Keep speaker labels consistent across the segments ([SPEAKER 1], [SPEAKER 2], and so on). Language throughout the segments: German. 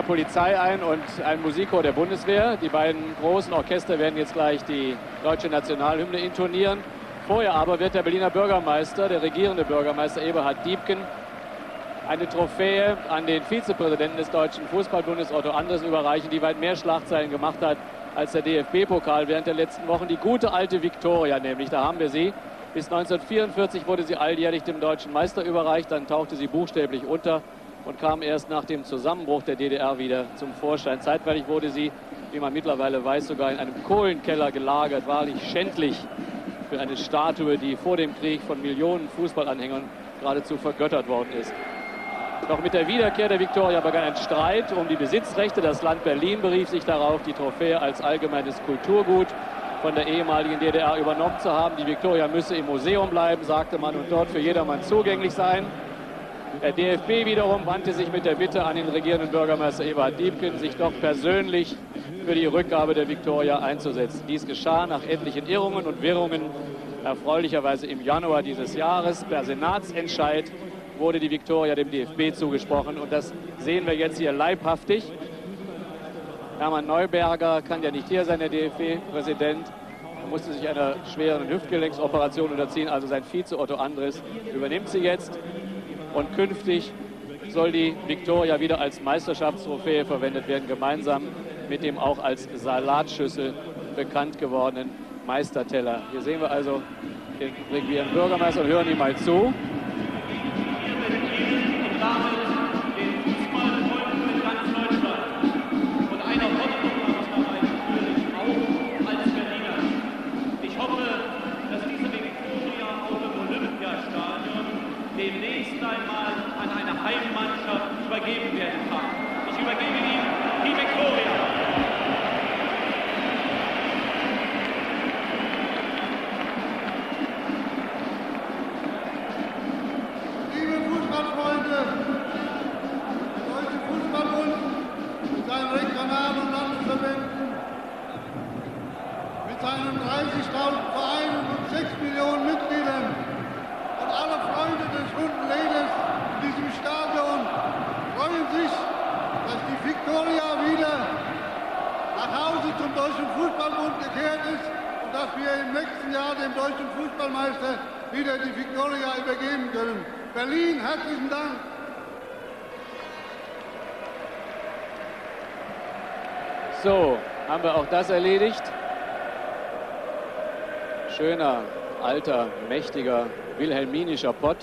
[SPEAKER 1] Berliner Polizei ein und ein Musikchor der Bundeswehr. Die beiden großen Orchester werden jetzt gleich die deutsche Nationalhymne intonieren. Vorher aber wird der Berliner Bürgermeister, der regierende Bürgermeister Eberhard Diebken, eine Trophäe an den Vizepräsidenten des Deutschen Fußballbundes Otto Andres überreichen, die weit mehr Schlagzeilen gemacht hat als der DFB-Pokal während der letzten Wochen. Die gute alte Viktoria nämlich, da haben wir sie. Bis 1944 wurde sie alljährlich dem deutschen Meister überreicht, dann tauchte sie buchstäblich unter und kam erst nach dem Zusammenbruch der DDR wieder zum Vorschein. Zeitweilig wurde sie, wie man mittlerweile weiß, sogar in einem Kohlenkeller gelagert. Wahrlich schändlich für eine Statue, die vor dem Krieg von Millionen Fußballanhängern geradezu vergöttert worden ist. Doch mit der Wiederkehr der Viktoria begann ein Streit um die Besitzrechte. Das Land Berlin berief sich darauf, die Trophäe als allgemeines Kulturgut von der ehemaligen DDR übernommen zu haben. Die Viktoria müsse im Museum bleiben, sagte man, und dort für jedermann zugänglich sein. Der DFB wiederum wandte sich mit der Bitte an den regierenden Bürgermeister Eberhard Diebken, sich doch persönlich für die Rückgabe der Viktoria einzusetzen. Dies geschah nach etlichen Irrungen und Wirrungen erfreulicherweise im Januar dieses Jahres. Per Senatsentscheid wurde die Viktoria dem DFB zugesprochen und das sehen wir jetzt hier leibhaftig. Hermann Neuberger kann ja nicht hier sein, der DFB-Präsident. Er musste sich einer schweren Hüftgelenksoperation unterziehen, also sein Vize Otto Andres übernimmt sie jetzt. Und künftig soll die Viktoria wieder als Meisterschaftstrophäe verwendet werden, gemeinsam mit dem auch als Salatschüssel bekannt gewordenen Meisterteller. Hier sehen wir also den regierenden Bürgermeister und hören ihm mal zu.
[SPEAKER 2] Übergeben werden kann. Ich übergebe Ihnen die Viktoria.
[SPEAKER 3] Liebe Fußballfreunde, der Deutsche Fußballbund mit seinen Regional- und Landesverbänden, mit seinen 30.000 Vereinen und 6 Millionen Mitgliedern und alle Freunde des runden Ledes in diesem Stadion freuen sich, dass die Viktoria wieder nach Hause zum Deutschen Fußballbund gekehrt ist und dass wir nächsten Jahr dem deutschen Fußballmeister wieder die Viktoria übergeben können. Berlin, herzlichen Dank.
[SPEAKER 1] So, haben wir auch das erledigt. Schöner, alter, mächtiger, wilhelminischer Pott.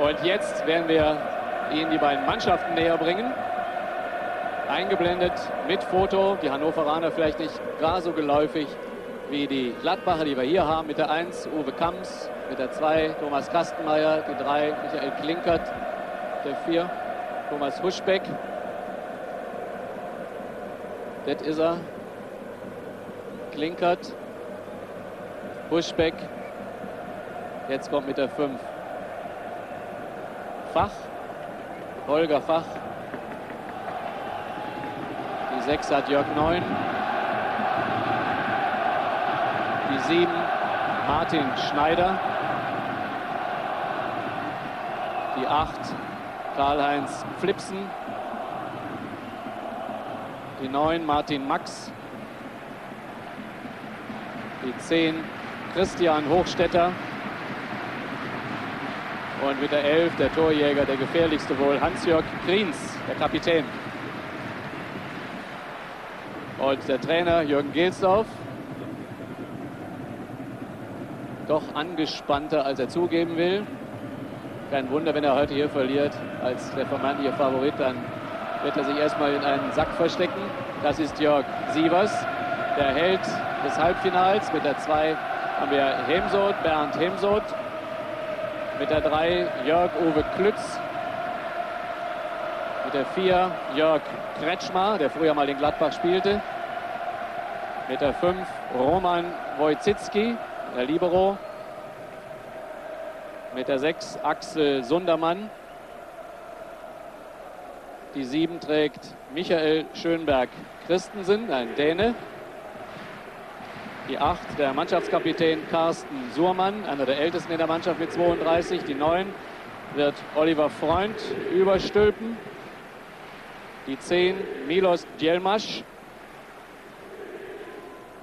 [SPEAKER 1] Und jetzt werden wir Ihnen die beiden Mannschaften näher bringen. Eingeblendet mit Foto. Die Hannoveraner vielleicht nicht gar so geläufig wie die Gladbacher, die wir hier haben. Mit der 1 Uwe Kamps, mit der 2 Thomas Kastenmeier, die 3 Michael Klinkert, der 4 Thomas Huschbeck. Das ist er. Klinkert, Huschbeck. Jetzt kommt mit der 5 Fach, Holger Fach. Die 6 hat Jörg Neun. Die 7 Martin Schneider. Die 8 Karl-Heinz Flipsen. Die 9 Martin Max. Die 10 Christian Hochstetter. Und mit der 11 der Torjäger, der gefährlichste wohl, Hans-Jörg Kriens, der Kapitän. Und der Trainer Jürgen Gelsdorf. Doch angespannter, als er zugeben will. Kein Wunder, wenn er heute hier verliert, als der vermeintliche Favorit, dann wird er sich erstmal in einen Sack verstecken. Das ist Jörg Sievers, der Held des Halbfinals. Mit der 2 haben wir Hemsoth, Bernd Hemsoth. Mit der 3 Jörg-Uwe Klütz. Mit der 4 Jörg Kretschmer, der früher mal in Gladbach spielte. Mit der 5 Roman Wojcicki, der Libero. Mit der 6 Axel Sundermann. Die 7 trägt Michael Schönberg Christensen, ein Däne. Die 8 der Mannschaftskapitän Carsten Suhrmann, einer der ältesten in der Mannschaft mit 32. Die 9 wird Oliver Freund überstülpen. Die 10 Milos Djelmasch.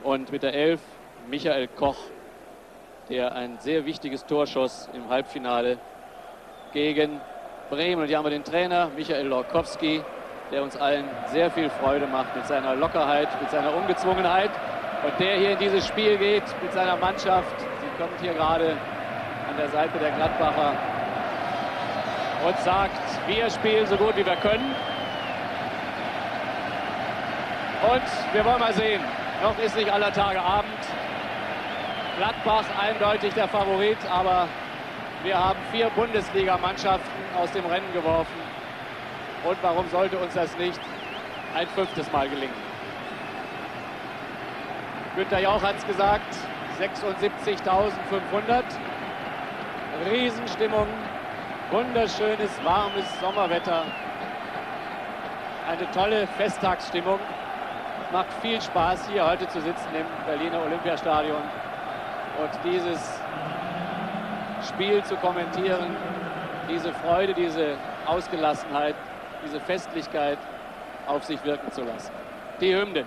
[SPEAKER 1] Und mit der 11 Michael Koch, der ein sehr wichtiges Tor schoss im Halbfinale gegen Bremen. Und hier haben wir den Trainer Michael Lorkowski, der uns allen sehr viel Freude macht mit seiner Lockerheit, mit seiner Ungezwungenheit. Und der hier in dieses Spiel geht mit seiner Mannschaft. Sie kommt hier gerade an der Seite der Gladbacher und sagt, wir spielen so gut wie wir können. Und wir wollen mal sehen, noch ist nicht aller Tage Abend. Gladbach eindeutig der Favorit, aber wir haben vier Bundesligamannschaften aus dem Rennen geworfen. Und warum sollte uns das nicht ein fünftes Mal gelingen? Günter Jauch hat es gesagt, 76.500. Riesenstimmung, wunderschönes, warmes Sommerwetter. Eine tolle Festtagsstimmung. Macht viel Spaß, hier heute zu sitzen im Berliner Olympiastadion und dieses Spiel zu kommentieren, diese Freude, diese Ausgelassenheit, diese Festlichkeit auf sich wirken zu lassen. Die Hymnen.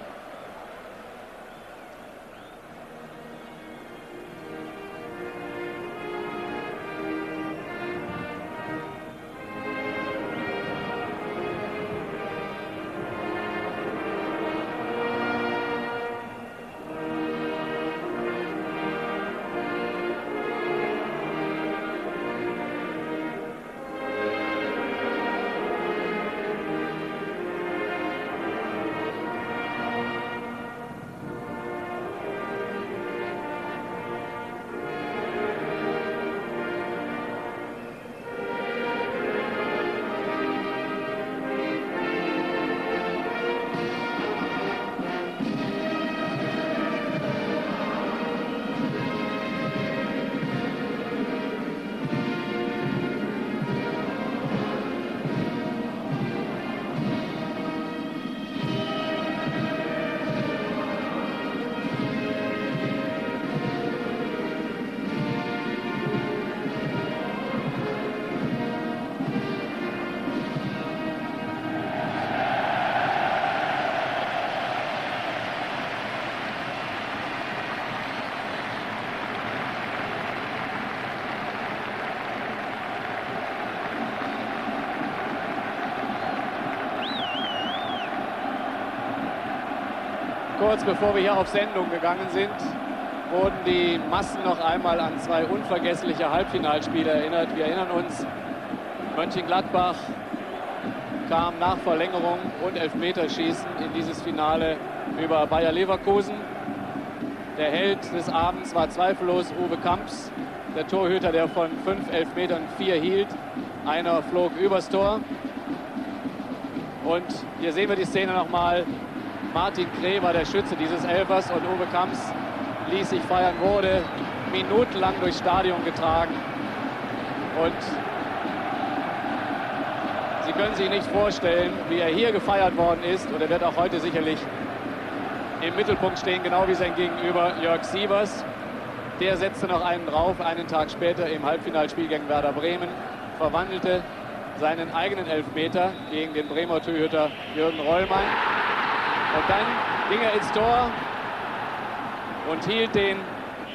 [SPEAKER 1] Kurz bevor wir hier auf Sendung gegangen sind, wurden die Massen noch einmal an zwei unvergessliche Halbfinalspiele erinnert. Wir erinnern uns, Mönchengladbach kam nach Verlängerung und Elfmeterschießen in dieses Finale über Bayer Leverkusen. Der Held des Abends war zweifellos Uwe Kamps, der Torhüter, der von fünf Elfmetern vier hielt. Einer flog übers Tor. Und hier sehen wir die Szene nochmal. Martin war der Schütze dieses Elfers und Uwe Kamps ließ sich feiern, wurde minutenlang durchs Stadion getragen. Und Sie können sich nicht vorstellen, wie er hier gefeiert worden ist. Und er wird auch heute sicherlich im Mittelpunkt stehen, genau wie sein Gegenüber Jörg Sievers. Der setzte noch einen drauf, einen Tag später im Halbfinalspiel gegen Werder Bremen, verwandelte seinen eigenen Elfmeter gegen den Bremer Torhüter Jürgen Rollmann. Und dann ging er ins Tor und hielt den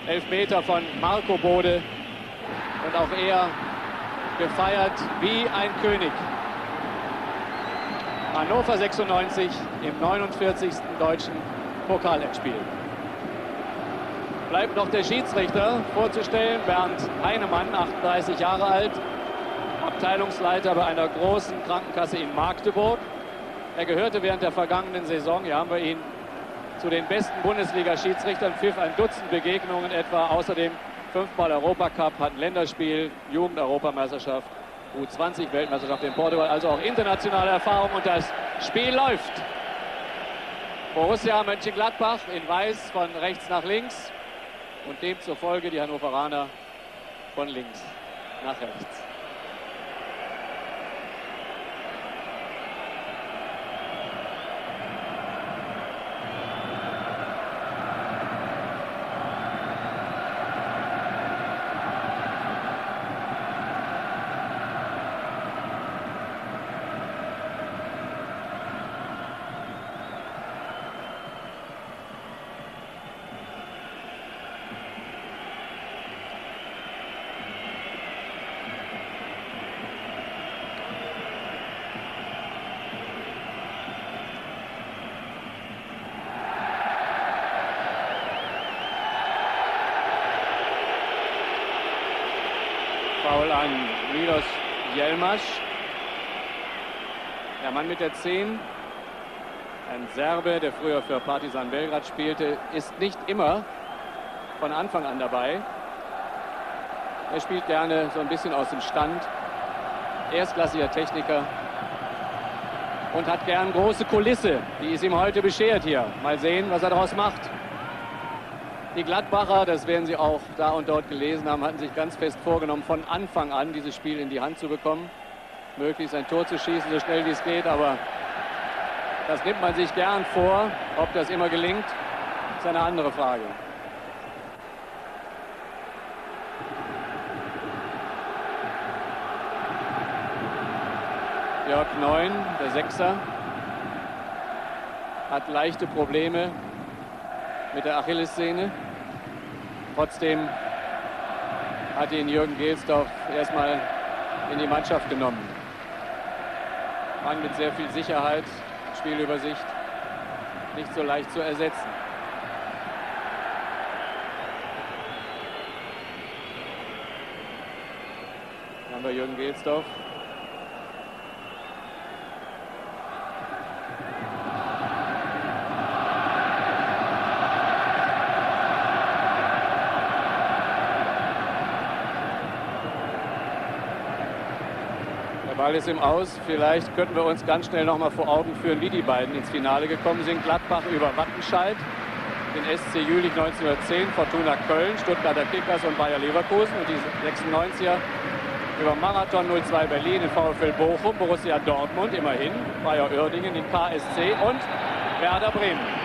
[SPEAKER 1] Elfmeter von Marco Bode. Und auch er gefeiert wie ein König. Hannover 96 im 49. deutschen Pokalendspiel. Bleibt noch der Schiedsrichter vorzustellen, Bernd Heinemann, 38 Jahre alt, Abteilungsleiter bei einer großen Krankenkasse in Magdeburg. Er gehörte während der vergangenen Saison, hier haben wir ihn, zu den besten Bundesliga-Schiedsrichtern, pfiff ein Dutzend Begegnungen etwa, außerdem fünfmal Europacup, hat ein Länderspiel, Jugend-Europameisterschaft, U20-Weltmeisterschaft in Portugal, also auch internationale Erfahrung und das Spiel läuft. Borussia Mönchengladbach in Weiß von rechts nach links und demzufolge die Hannoveraner von links nach rechts. Dann Milos Jelmasch. Der Mann mit der 10. Ein Serbe, der früher für Partizan Belgrad spielte, ist nicht immer von Anfang an dabei. Er spielt gerne so ein bisschen aus dem Stand. Erstklassiger Techniker und hat gern große Kulisse. Die ist ihm heute beschert hier. Mal sehen, was er daraus macht. Die Gladbacher, das werden Sie auch da und dort gelesen haben, hatten sich ganz fest vorgenommen, von Anfang an dieses Spiel in die Hand zu bekommen. Möglichst ein Tor zu schießen, so schnell wie es geht, aber das nimmt man sich gern vor. Ob das immer gelingt, ist eine andere Frage. Jörg Neun, der Sechser, hat leichte Probleme mit der Achillessehne. Trotzdem hat ihn Jürgen Gelsdorf erstmal in die Mannschaft genommen. Mann mit sehr viel Sicherheit, Spielübersicht, nicht so leicht zu ersetzen. Dann haben wir Jürgen Gelsdorf. Ball ist im Aus. Vielleicht könnten wir uns ganz schnell noch mal vor Augen führen, wie die beiden ins Finale gekommen sind. Gladbach über Wattenscheid, den SC Jülich 1910, Fortuna Köln, Stuttgarter Kickers und Bayer Leverkusen und die 96er über Marathon 02 Berlin, den VfL Bochum, Borussia Dortmund immerhin, Bayer Oerdingen, den KSC und Werder Bremen.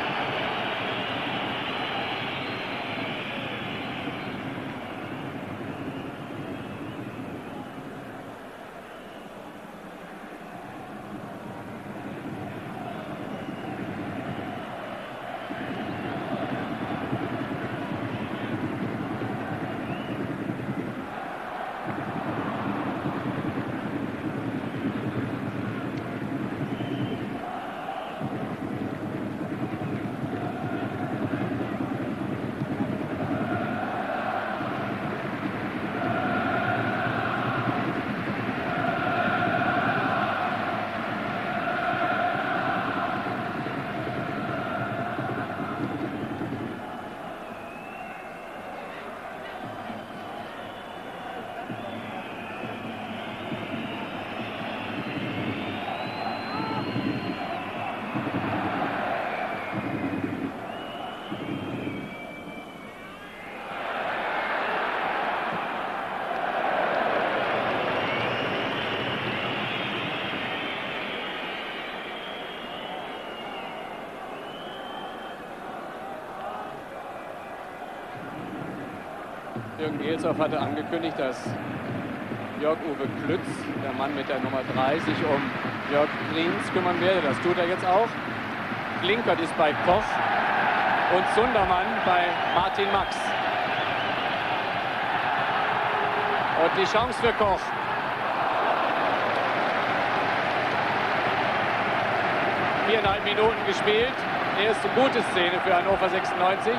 [SPEAKER 1] Jürgen Gelshoff hatte angekündigt, dass Jörg-Uwe Klütz, der Mann mit der Nummer 3, sich um Jörg Grins kümmern werde. Das tut er jetzt auch. Klinkert ist bei Koch und Sundermann bei Martin Max. Und die Chance für Koch. Viereinhalb Minuten gespielt. Erste gute Szene für Hannover 96.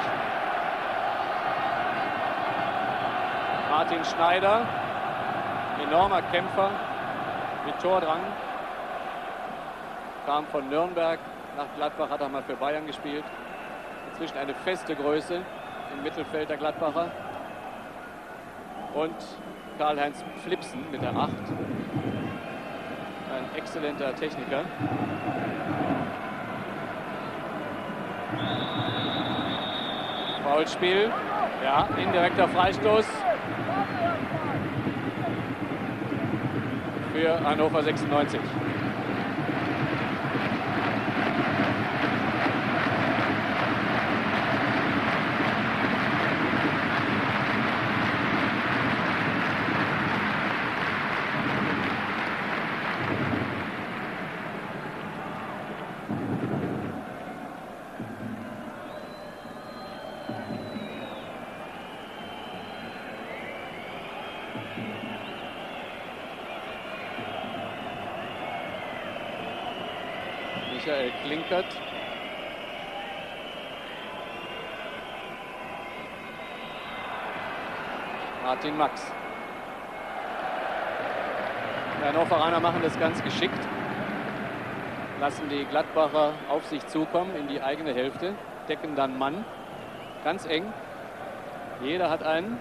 [SPEAKER 1] Martin Schneider, enormer Kämpfer mit Tordrang, kam von Nürnberg nach Gladbach, hat er mal für Bayern gespielt. Inzwischen eine feste Größe im Mittelfeld der Gladbacher. Und Karl-Heinz Flipsen mit der 8. Ein exzellenter Techniker. Foulspiel. Ja, indirekter Freistoß. Für Hannover 96. Klinkert. Martin Max. Die Hannoveraner machen das ganz geschickt. Lassen die Gladbacher auf sich zukommen in die eigene Hälfte. Decken dann Mann. Ganz eng. Jeder hat einen.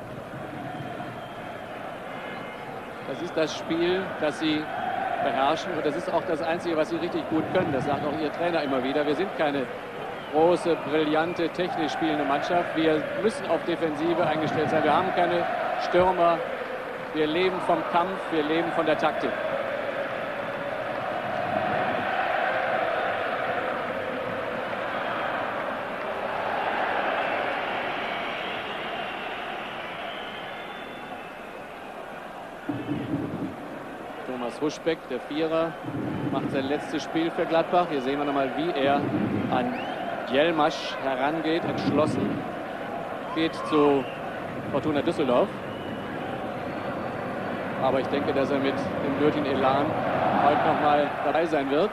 [SPEAKER 1] Das ist das Spiel, das sie beherrschen. Und das ist auch das Einzige, was sie richtig gut können. Das sagt auch ihr Trainer immer wieder. Wir sind keine große, brillante, technisch spielende Mannschaft. Wir müssen auf Defensive eingestellt sein. Wir haben keine Stürmer. Wir leben vom Kampf, wir leben von der Taktik. Thomas Huschbeck, der Vierer, macht sein letztes Spiel für Gladbach. Hier sehen wir nochmal, wie er an Jelmasch herangeht, entschlossen. Geht zu Fortuna Düsseldorf. Aber ich denke, dass er mit dem nötigen Elan heute noch mal dabei sein wird.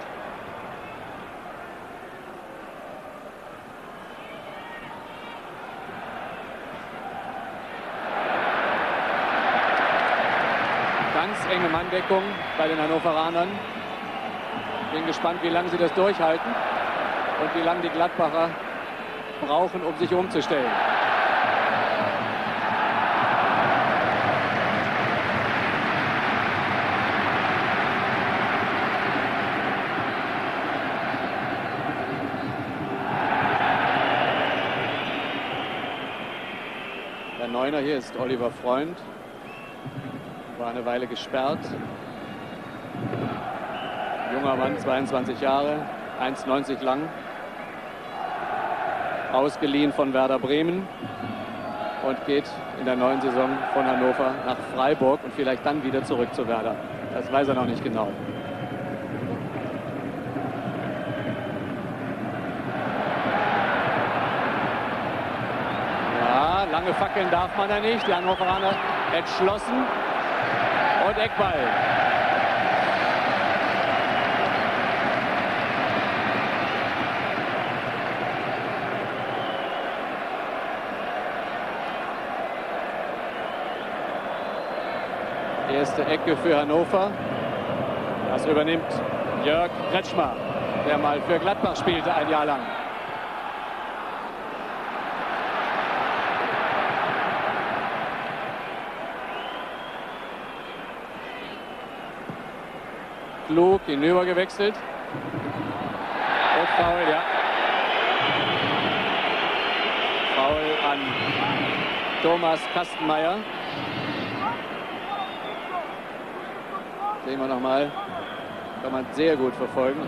[SPEAKER 1] Manndeckung bei den Hannoveranern. Bin gespannt, wie lange sie das durchhalten und wie lange die Gladbacher brauchen, um sich umzustellen. Der Neuner hier ist Oliver Freund. War eine Weile gesperrt. Junger Mann, 22 Jahre, 1,90 lang. Ausgeliehen von Werder Bremen und geht in der neuen Saison von Hannover nach Freiburg und vielleicht dann wieder zurück zu Werder. Das weiß er noch nicht genau. Ja, lange fackeln darf man ja nicht. Die Hannoveraner entschlossen und Eckball. Erste Ecke für Hannover. Das übernimmt Jörg Kretschmer, der mal für Gladbach spielte ein Jahr lang. Klug hinüber gewechselt. Und Foul, ja. Foul an Thomas Kastenmeier. Sehen wir nochmal. Kann man sehr gut verfolgen.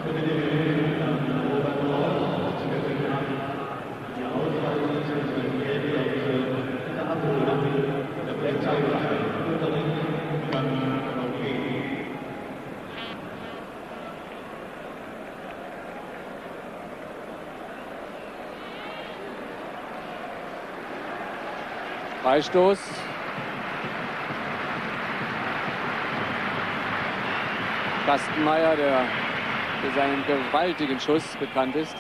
[SPEAKER 1] Freistoß. Kastenmeier, der für seinen gewaltigen Schuss bekannt ist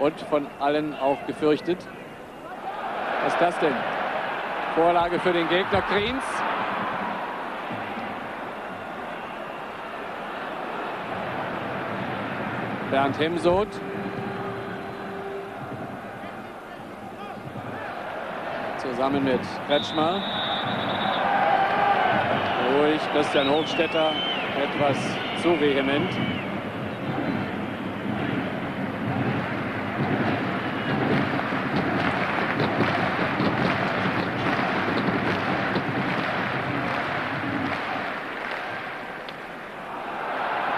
[SPEAKER 1] und von allen auch gefürchtet. Was ist das denn? Vorlage für den Gegner Kriens. Bernd Hemsoth. Zusammen mit Kretschmer. Ruhig, Christian Hochstetter etwas zu vehement.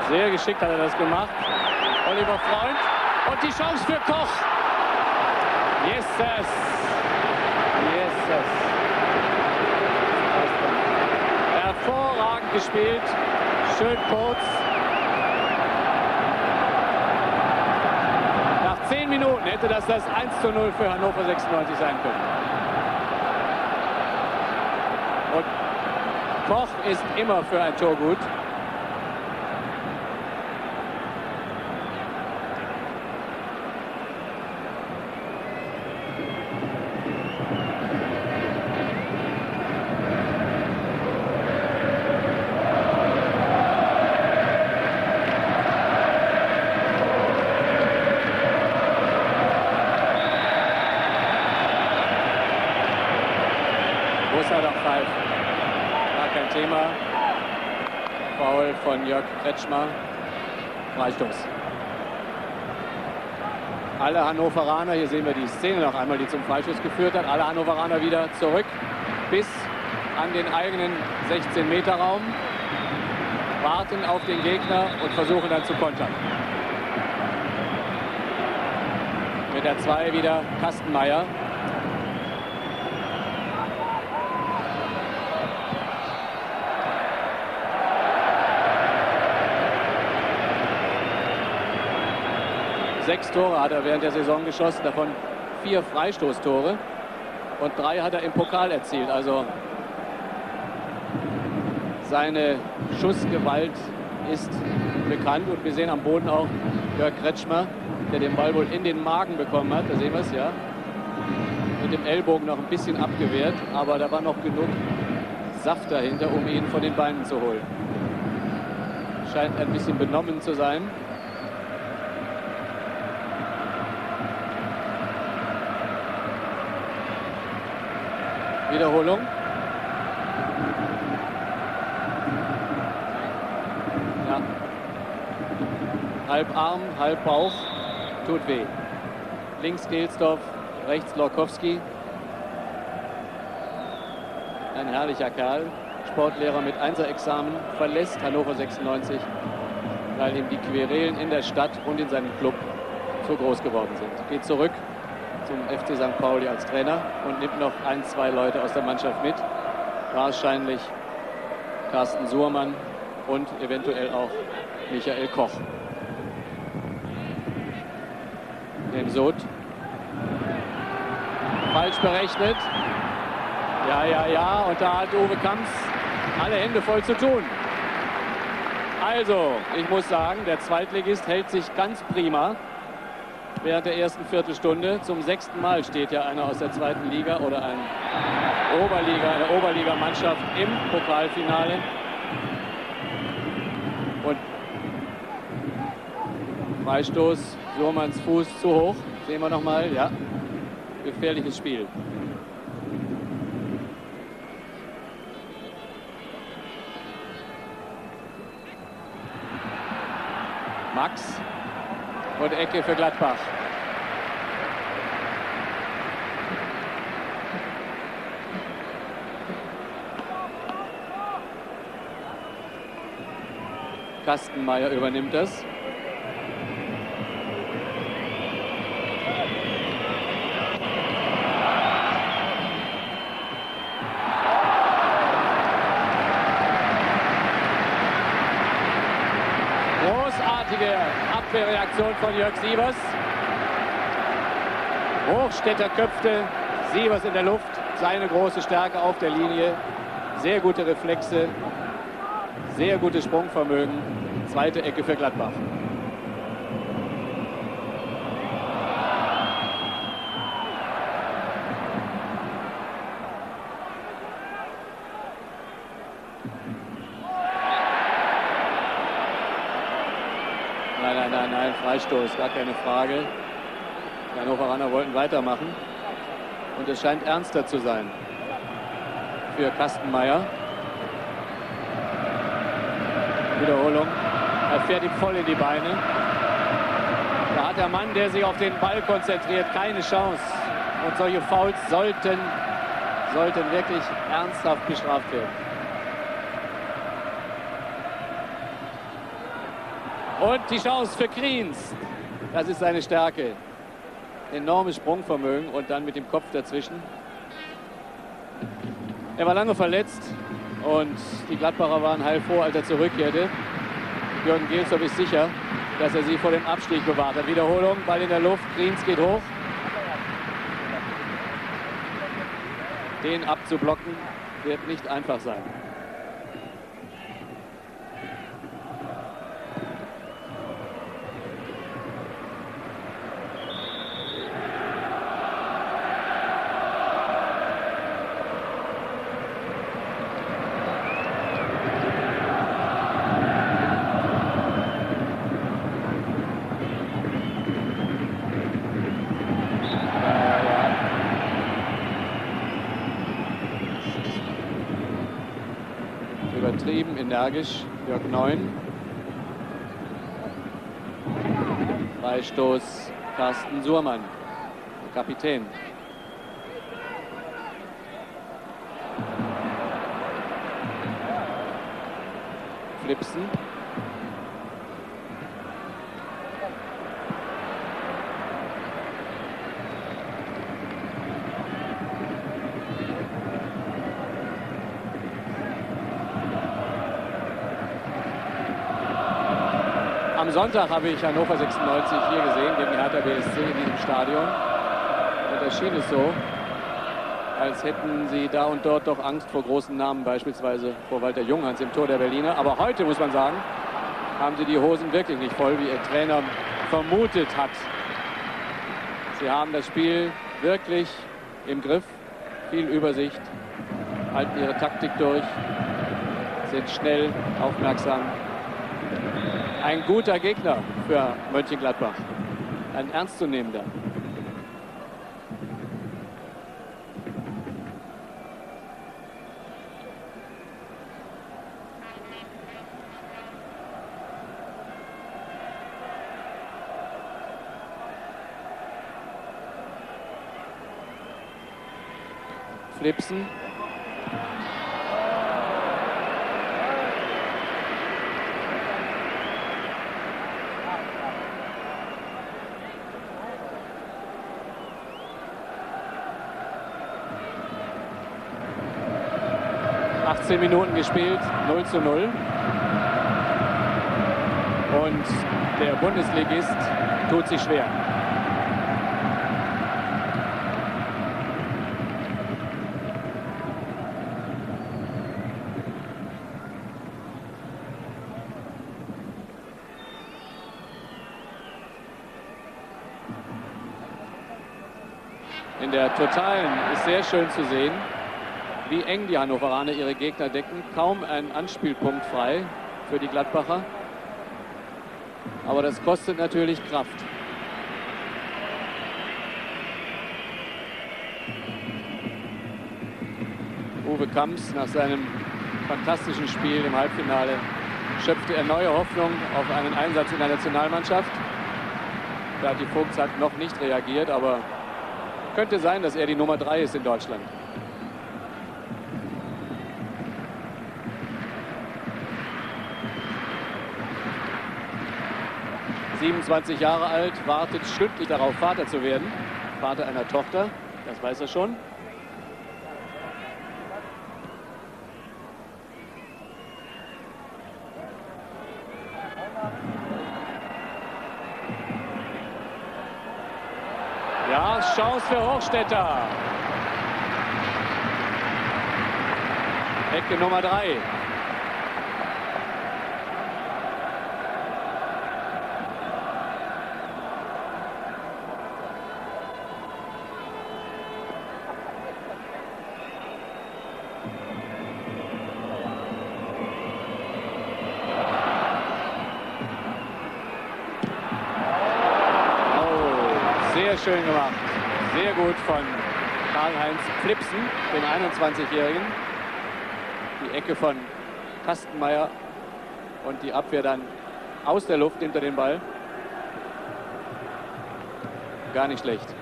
[SPEAKER 1] Sehr geschickt hat er das gemacht. Oliver Freund. Und die Chance für Koch. Yes, yes. Yes. Hervorragend gespielt. Schön kurz. Nach zehn Minuten hätte das das 1 zu 0 für Hannover 96 sein können. Und Koch ist immer für ein Tor gut. Thema. Foul von Jörg Kretschmer. Freistoß. Alle Hannoveraner, hier sehen wir die Szene noch einmal, die zum Freischuss geführt hat. Alle Hannoveraner wieder zurück bis an den eigenen 16-Meter-Raum, warten auf den Gegner und versuchen dann zu kontern. Mit der 2 wieder Kastenmeier. Sechs Tore hat er während der Saison geschossen, davon vier Freistoßtore und drei hat er im Pokal erzielt. Also seine Schussgewalt ist bekannt und wir sehen am Boden auch Jörg Kretschmer, der den Ball wohl in den Magen bekommen hat. Da sehen wir es ja. Mit dem Ellbogen noch ein bisschen abgewehrt, aber da war noch genug Saft dahinter, um ihn von den Beinen zu holen. Scheint ein bisschen benommen zu sein. Wiederholung. Ja. Halb Arm, halb Bauch. Tut weh. Links Gelsdorf, rechts Lorkowski. Ein herrlicher Kerl. Sportlehrer mit Einser-Examen, verlässt Hannover 96, weil ihm die Querelen in der Stadt und in seinem Club zu groß geworden sind. Geht zurück zum FC St. Pauli als Trainer und nimmt noch ein, zwei Leute aus der Mannschaft mit. Wahrscheinlich Carsten Suhrmann und eventuell auch Michael Koch. Den Sod. Falsch berechnet. Ja, ja, ja. Und da hat Uwe Kamps alle Hände voll zu tun. Also, ich muss sagen, der Zweitligist hält sich ganz prima während der ersten Viertelstunde. Zum sechsten Mal steht ja einer aus der zweiten Liga oder ein Oberliga, eine Oberligamannschaft im Pokalfinale. Und Freistoß, Surmanns Fuß zu hoch. Sehen wir nochmal, ja. Gefährliches Spiel. Max und Ecke für Gladbach. Kastenmeier übernimmt das. Abwehrreaktion von Jörg Sievers. Hochstädter köpfte Sievers in der Luft. Seine große Stärke auf der Linie. Sehr gute Reflexe. Sehr gutes Sprungvermögen. Zweite Ecke für Gladbach. Nein, nein, nein, nein, Freistoß, gar keine Frage. Die Hannoveraner wollten weitermachen. Und es scheint ernster zu sein für Kastenmeier. Wiederholung. Er fährt ihm voll in die Beine. Da hat der Mann, der sich auf den Ball konzentriert, keine Chance. Und solche Fouls sollten, sollten wirklich ernsthaft bestraft werden. Und die Chance für Kriens. Das ist seine Stärke. Enormes Sprungvermögen und dann mit dem Kopf dazwischen. Er war lange verletzt und die Gladbacher waren heilfroh, als er zurückkehrte. Jürgen Gelsdorf ist sicher, dass er sie vor dem Abstieg bewahrt hat. Wiederholung, Ball in der Luft, Kriens geht hoch. Den abzublocken wird nicht einfach sein. Energisch. Jörg Neun. Freistoß Carsten Surmann, Kapitän. Flipsen. Sonntag habe ich Hannover 96 hier gesehen gegen Hertha BSC in diesem Stadion. Und da schien es so, als hätten sie da und dort doch Angst vor großen Namen, beispielsweise vor Walter Junghans im Tor der Berliner. Aber heute, muss man sagen, haben sie die Hosen wirklich nicht voll, wie ihr Trainer vermutet hat. Sie haben das Spiel wirklich im Griff, viel Übersicht, halten ihre Taktik durch, sind schnell, aufmerksam. Ein guter Gegner für Mönchengladbach, ein ernstzunehmender. Flipsen. Achtzehn Minuten gespielt, 0 zu 0. Und der Bundesligist tut sich schwer. In der Totalen ist sehr schön zu sehen, wie eng die Hannoveraner ihre Gegner decken. Kaum ein Anspielpunkt frei für die Gladbacher. Aber das kostet natürlich Kraft. Uwe Kamps nach seinem fantastischen Spiel im Halbfinale schöpfte er neue Hoffnung auf einen Einsatz in der Nationalmannschaft. Da hat die Vogtshack noch nicht reagiert, aber könnte sein, dass er die Nummer drei ist in Deutschland. 27 Jahre alt, wartet stündlich darauf, Vater zu werden. Vater einer Tochter, das weiß er schon. Ja, Chance für Hochstädter. Ecke Nummer 3. sehr schön gemacht. Sehr gut von Karl-Heinz Flipsen, dem 21-Jährigen. Die Ecke von Kastenmeier und die Abwehr dann aus der Luft hinter den Ball. Gar nicht schlecht.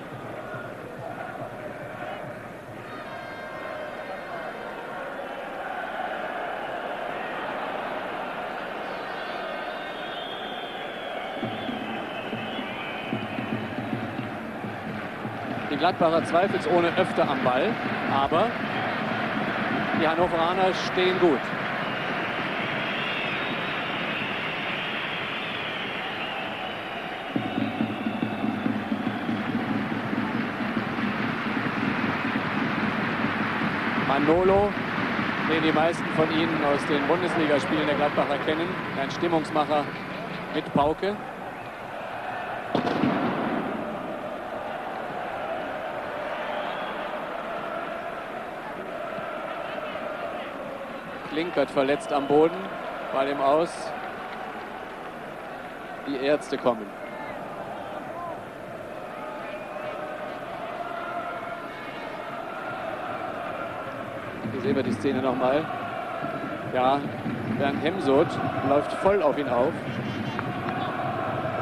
[SPEAKER 1] Gladbacher zweifelsohne öfter am Ball, aber die Hannoveraner stehen gut. Manolo, den die meisten von Ihnen aus den Bundesligaspielen der Gladbacher kennen, ein Stimmungsmacher mit Pauke. Klinkert verletzt am Boden, bei dem Aus. Die Ärzte kommen. Hier sehen wir die Szene nochmal. Ja, Bernd Hemsoth läuft voll auf ihn auf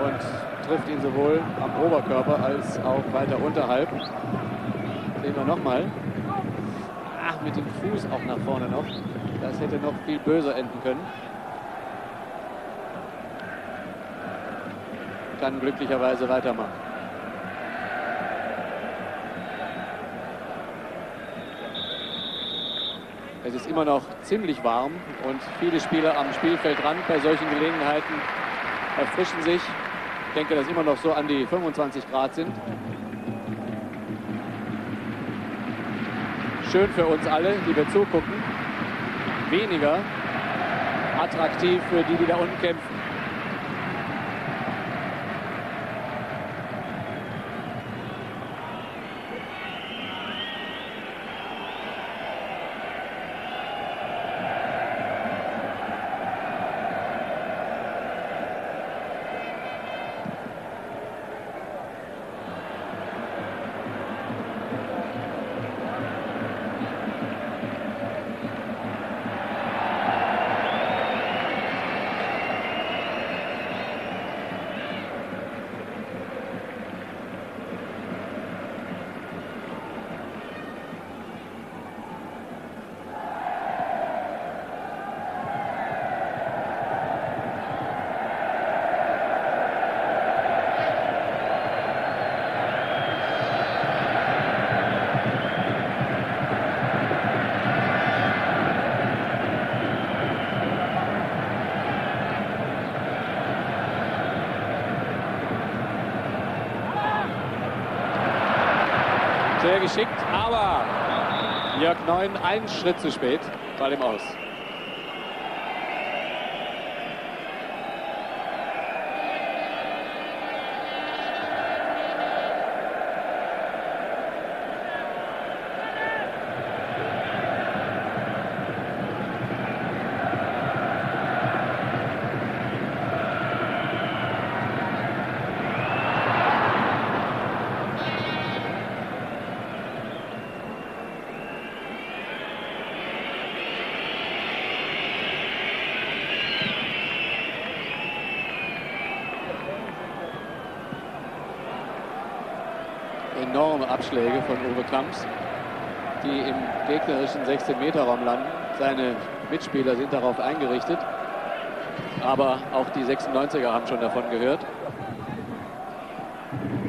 [SPEAKER 1] und trifft ihn sowohl am Oberkörper als auch weiter unterhalb. Sehen wir nochmal. Ach, mit dem Fuß auch nach vorne noch. Das hätte noch viel böser enden können. Kann glücklicherweise weitermachen. Es ist immer noch ziemlich warm und viele Spieler am Spielfeldrand bei solchen Gelegenheiten erfrischen sich. Ich denke, dass immer noch so an die 25 Grad sind. Schön für uns alle, die wir zugucken. Weniger attraktiv für die, die da unten kämpfen. Sehr geschickt, aber Jörg Neun einen Schritt zu spät, Ball im Aus. Von Uwe Kamps, die im gegnerischen 16-Meter-Raum landen. Seine Mitspieler sind darauf eingerichtet, aber auch die 96er haben schon davon gehört.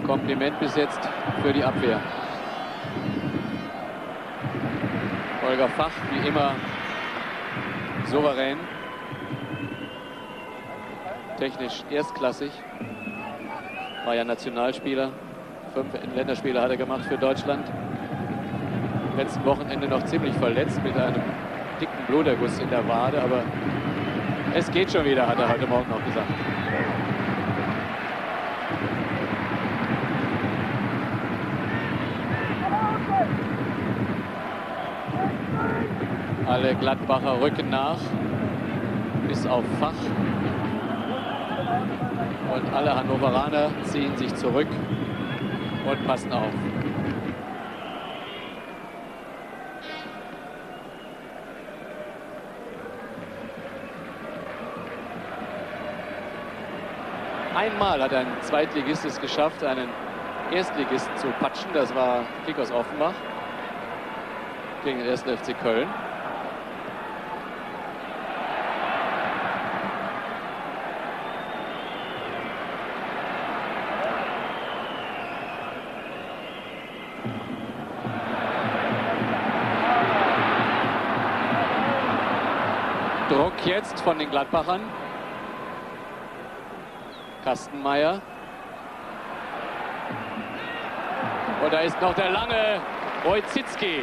[SPEAKER 1] Kompliment bis jetzt für die Abwehr. Holger Fach, wie immer, souverän. Technisch erstklassig. War ja Nationalspieler Fünf Länderspiele hat er gemacht für Deutschland. Letzten Wochenende noch ziemlich verletzt mit einem dicken Bluterguss in der Wade, aber es geht schon wieder, hat er heute Morgen noch gesagt. Alle Gladbacher rücken nach, bis auf Fach. Und alle Hannoveraner ziehen sich zurück und passen auf. Einmal hat ein Zweitligist es geschafft, einen Erstligisten zu patschen. Das war Kickers Offenbach gegen den 1. FC Köln. Jetzt von den Gladbachern. Kastenmeier. Und da ist noch der lange Wojcicki,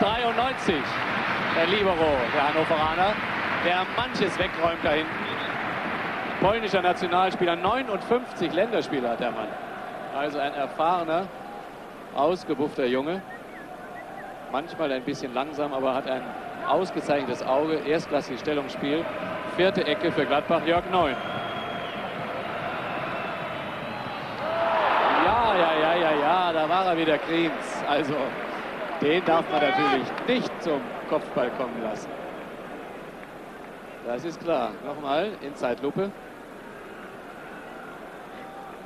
[SPEAKER 1] 1,93. Der Libero, der Hannoveraner, der manches wegräumt da hinten. Polnischer Nationalspieler, 59 Länderspieler hat der Mann. Also ein erfahrener, ausgebuffter Junge. Manchmal ein bisschen langsam, aber hat ein ausgezeichnetes Auge, erstklassiges Stellungsspiel. Vierte Ecke für Gladbach, Jörg Neun. Ja, ja, ja, ja, ja, da war er wieder Kriens. Also, den darf man natürlich nicht zum Kopfball kommen lassen. Das ist klar. Nochmal in Zeitlupe.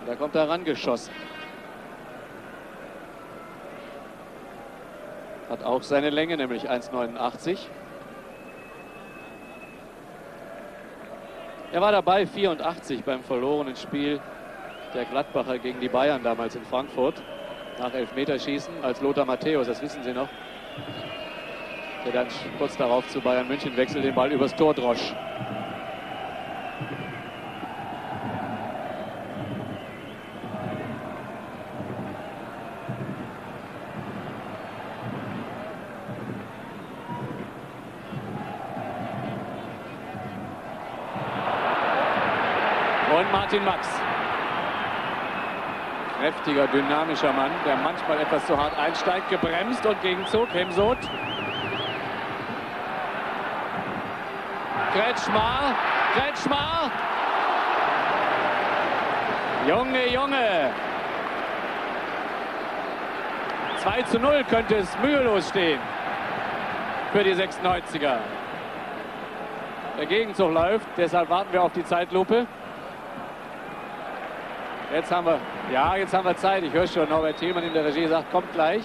[SPEAKER 1] Da kommt er rangeschossen. Hat auch seine Länge, nämlich 1,89. Er war dabei 84 beim verlorenen Spiel der Gladbacher gegen die Bayern damals in Frankfurt. Nach Elfmeterschießen als Lothar Matthäus, das wissen Sie noch. Der dann kurz darauf zu Bayern München wechselt, den Ball übers Tor drosch. Und Martin Max. Kräftiger, dynamischer Mann, der manchmal etwas zu hart einsteigt, gebremst und Gegenzug. Hemsot. Kretschmar, Kretschmar. Junge, Junge. 2 zu 0 könnte es mühelos stehen für die 96er. Der Gegenzug läuft, deshalb warten wir auf die Zeitlupe. Jetzt haben wir, ja, jetzt haben wir Zeit. Ich höre schon, Norbert Thielmann in der Regie sagt, kommt gleich.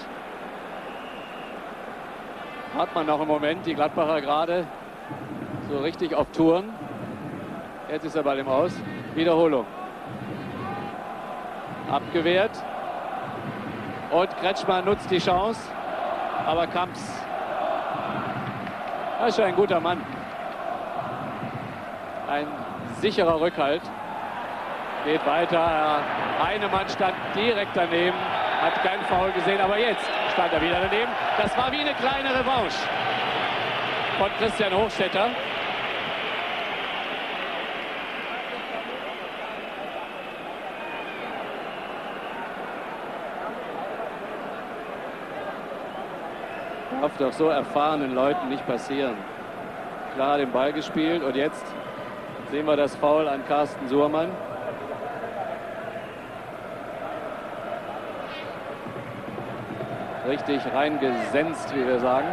[SPEAKER 1] Hat man noch einen Moment, die Gladbacher gerade so richtig auf Touren. Jetzt ist der Ball im Aus. Wiederholung. Abgewehrt. Und Kretschmann nutzt die Chance. Aber Kamps. Das ist schon ein guter Mann. Ein sicherer Rückhalt. Geht weiter. Heinemann stand direkt daneben. Hat keinen Foul gesehen, aber jetzt stand er wieder daneben. Das war wie eine kleine Revanche von Christian Hochstetter. Darf doch so erfahrenen Leuten nicht passieren. Klar den Ball gespielt und jetzt sehen wir das Foul an Carsten Suhrmann. Richtig reingesenzt, wie wir sagen.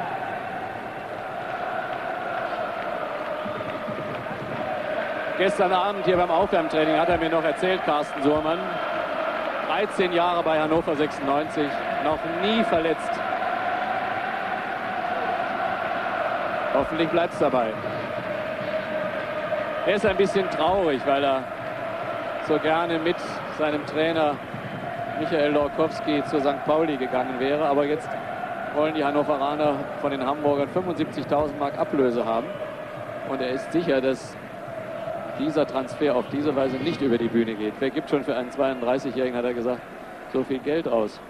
[SPEAKER 1] Gestern Abend hier beim Aufwärmtraining hat er mir noch erzählt, Carsten Suhrmann, 13 Jahre bei Hannover 96, noch nie verletzt. Hoffentlich bleibt es dabei. Er ist ein bisschen traurig, weil er so gerne mit seinem Trainer Michael Lorkowski zu St. Pauli gegangen wäre. Aber jetzt wollen die Hannoveraner von den Hamburgern 75.000 Mark Ablöse haben. Und er ist sicher, dass dieser Transfer auf diese Weise nicht über die Bühne geht. Wer gibt schon für einen 32-Jährigen, hat er gesagt, so viel Geld aus?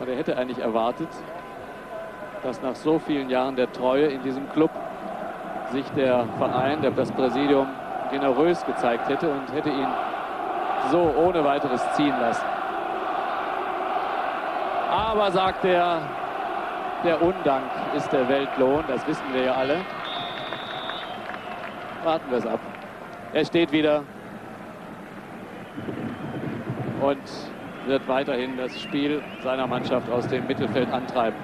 [SPEAKER 1] Und er hätte eigentlich erwartet, dass nach so vielen Jahren der Treue in diesem Club sich der Verein, das Präsidium generös gezeigt hätte und hätte ihn so ohne weiteres ziehen lassen. Aber sagt er, der Undank ist der Weltlohn, das wissen wir ja alle. Warten wir es ab. Er steht wieder und wird weiterhin das Spiel seiner Mannschaft aus dem Mittelfeld antreiben.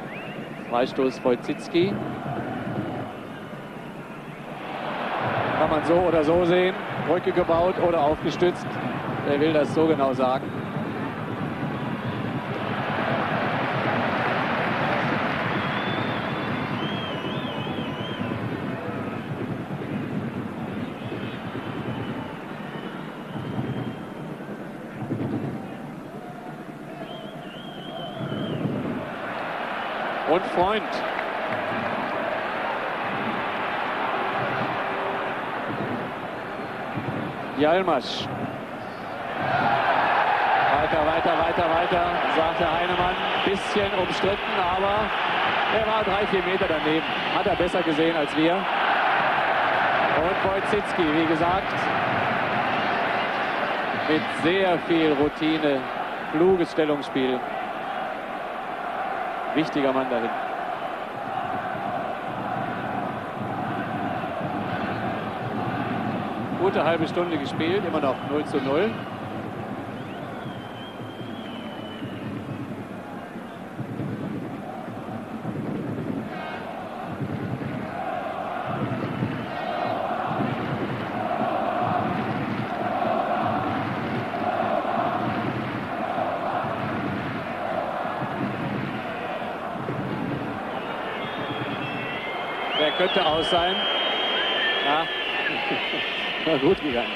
[SPEAKER 1] Freistoß Wojcicki. Man so oder so sehen. Brücke gebaut oder aufgestützt. Wer will das so genau sagen? Und Freund. Jalmasch. Weiter, weiter, weiter, weiter, sagte Heinemann. Bisschen umstritten, aber er war drei, vier Meter daneben. Hat er besser gesehen als wir. Und Wojcicki, wie gesagt, mit sehr viel Routine, kluges Stellungsspiel. Wichtiger Mann dahin. Gute halbe Stunde gespielt, immer noch 0 zu 0. könnte aus sein. Ja, war gut gegangen.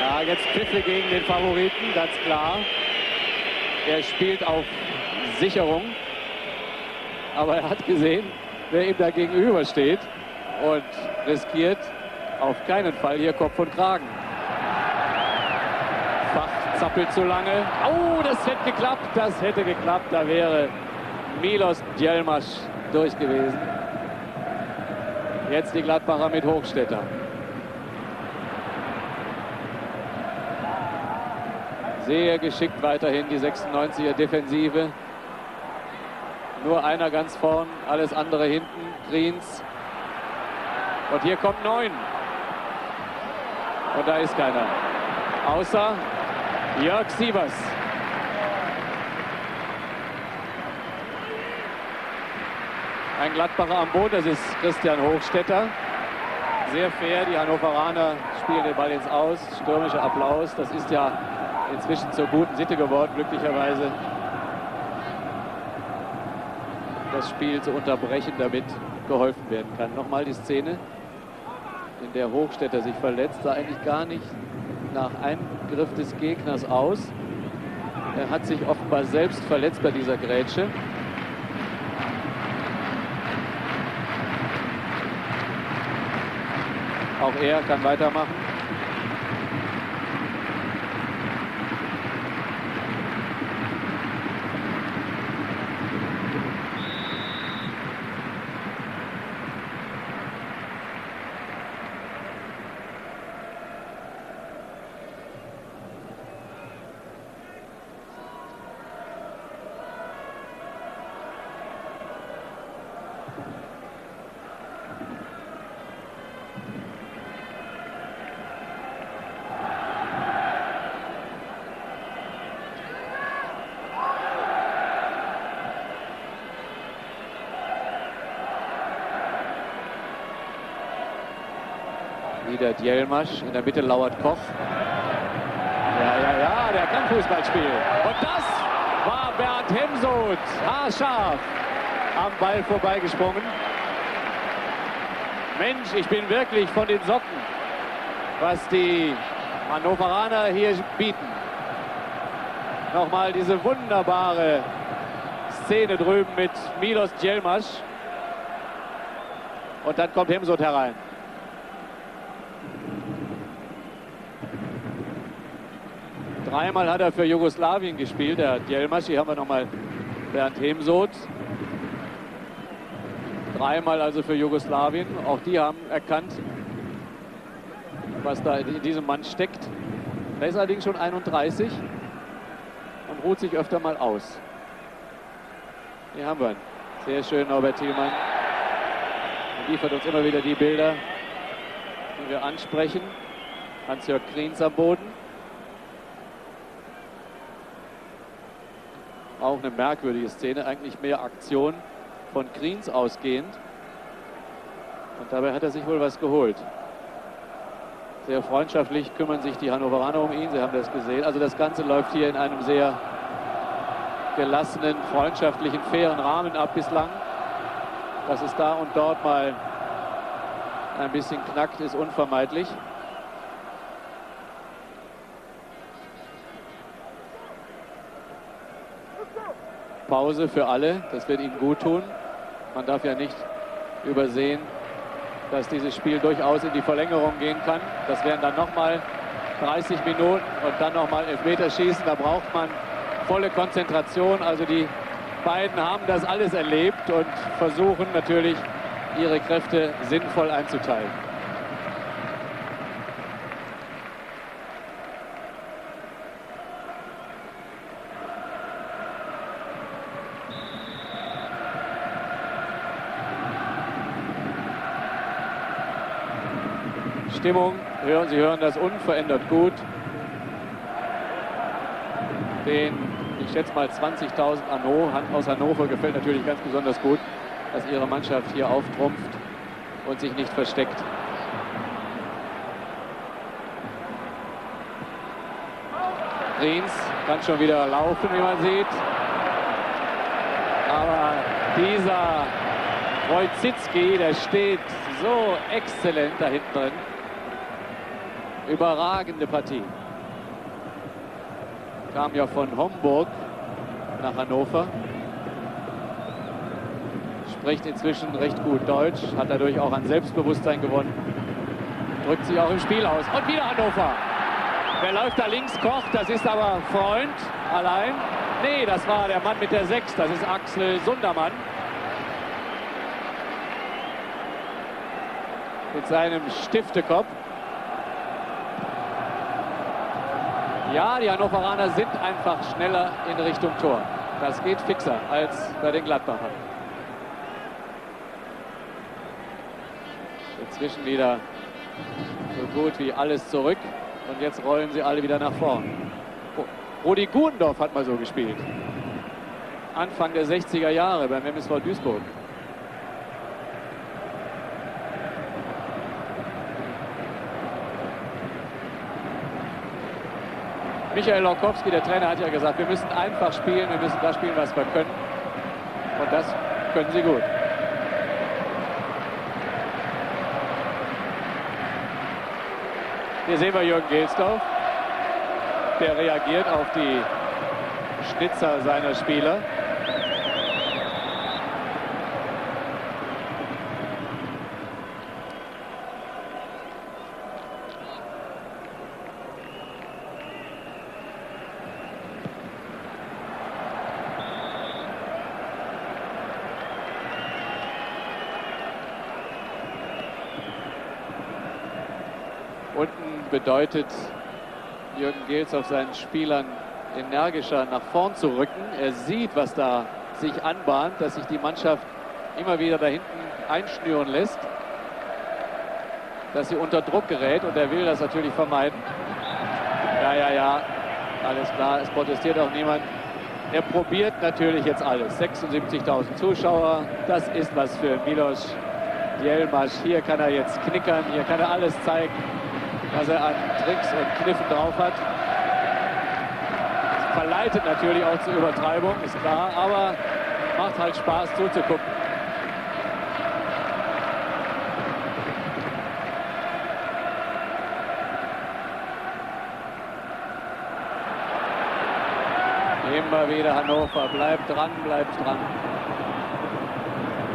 [SPEAKER 1] Ja, jetzt Pfiffe gegen den Favoriten, ganz klar. Er spielt auf Sicherung. Aber er hat gesehen, wer ihm da gegenüber steht und riskiert auf keinen Fall hier Kopf und Kragen. Fach zappelt zu lange. Oh, das hätte geklappt, das hätte geklappt. Da wäre Milos Djelmasch durch gewesen. Jetzt die Gladbacher mit Hochstetter. Sehr geschickt weiterhin die 96er Defensive. Nur einer ganz vorn, alles andere hinten. Greens. Und hier kommt neun. Und da ist keiner. Außer Jörg Sievers. Ein Gladbacher am Boot, das ist Christian Hochstetter. Sehr fair, die Hannoveraner spielen den Ball ins Aus. Stürmischer Applaus, das ist ja inzwischen zur guten Sitte geworden, glücklicherweise. Das Spiel zu unterbrechen, damit geholfen werden kann. Nochmal die Szene, in der Hochstetter sich verletzt, sah eigentlich gar nicht nach Eingriff des Gegners aus. Er hat sich offenbar selbst verletzt bei dieser Grätsche. Auch er kann weitermachen. Wieder Djelmasch. In der Mitte lauert Koch. Ja, ja, ja, der kann Fußball spielen. Und das war Bernd Hemsoth. Haarscharf am Ball vorbeigesprungen. Mensch, ich bin wirklich von den Socken, was die Hannoveraner hier bieten. Nochmal diese wunderbare Szene drüben mit Milos Djelmasch. Und dann kommt Hemsoth herein. Dreimal hat er für Jugoslawien gespielt, der Djelmasch. Hier haben wir nochmal Bernd Hemsoth. Dreimal also für Jugoslawien. Auch die haben erkannt, was da in diesem Mann steckt. Er ist allerdings schon 31 und ruht sich öfter mal aus. Hier haben wir ihn. Sehr schön, Norbert Thielmann. Er liefert uns immer wieder die Bilder, die wir ansprechen. Hans-Jörg Kriens am Boden. Auch eine merkwürdige Szene, eigentlich mehr Aktion von Greens ausgehend. Und dabei hat er sich wohl was geholt. Sehr freundschaftlich kümmern sich die Hannoveraner um ihn, Sie haben das gesehen. Also das Ganze läuft hier in einem sehr gelassenen, freundschaftlichen, fairen Rahmen ab bislang. Dass es da und dort mal ein bisschen knackt, ist unvermeidlich. Pause für alle. Das wird ihnen gut tun. Man darf ja nicht übersehen, dass dieses Spiel durchaus in die Verlängerung gehen kann. Das wären dann nochmal 30 Minuten und dann nochmal Elfmeterschießen. Da braucht man volle Konzentration. Also die beiden haben das alles erlebt und versuchen natürlich, ihre Kräfte sinnvoll einzuteilen. Stimmung. Hören, Sie hören das unverändert gut. Den, ich schätze mal 20.000 aus Hannover gefällt natürlich ganz besonders gut, dass ihre Mannschaft hier auftrumpft und sich nicht versteckt. Rehns kann schon wieder laufen, wie man sieht. Aber dieser Wojcicki, der steht so exzellent da hinten drin. Überragende Partie. Kam ja von Homburg nach Hannover. Spricht inzwischen recht gut Deutsch, hat dadurch auch an Selbstbewusstsein gewonnen. Drückt sich auch im Spiel aus. Und wieder Hannover. Wer läuft da links? Koch, das ist aber Freund allein. Nee, das war der Mann mit der 6, das ist Axel Sundermann. Mit seinem Stiftekopf. Ja, die Hannoveraner sind einfach schneller in Richtung Tor. Das geht fixer als bei den Gladbachern. Inzwischen wieder so gut wie alles zurück. Und jetzt rollen sie alle wieder nach vorn. Rudi Gudendorf hat mal so gespielt. Anfang der 60er Jahre beim MSV Duisburg. Michael Lokowski, der Trainer, hat ja gesagt, wir müssen einfach spielen, wir müssen das spielen, was wir können. Und das können sie gut. Hier sehen wir Jürgen Gelsdorf. Der reagiert auf die Schnitzer seiner Spieler. Bedeutet Jürgen Gels auf seinen Spielern energischer nach vorn zu rücken. Er sieht, was da sich anbahnt, dass sich die Mannschaft immer wieder da hinten einschnüren lässt, dass sie unter Druck gerät und er will das natürlich vermeiden. Ja, ja, ja, alles klar, es protestiert auch niemand. Er probiert natürlich jetzt alles. 76.000 Zuschauer, das ist was für Milos Jelmasch. Hier kann er jetzt knickern, hier kann er alles zeigen was er an Tricks und Kniffen drauf hat. Das verleitet natürlich auch zur Übertreibung, ist klar, aber macht halt Spaß zuzugucken. Immer wieder Hannover, bleibt dran, bleibt dran.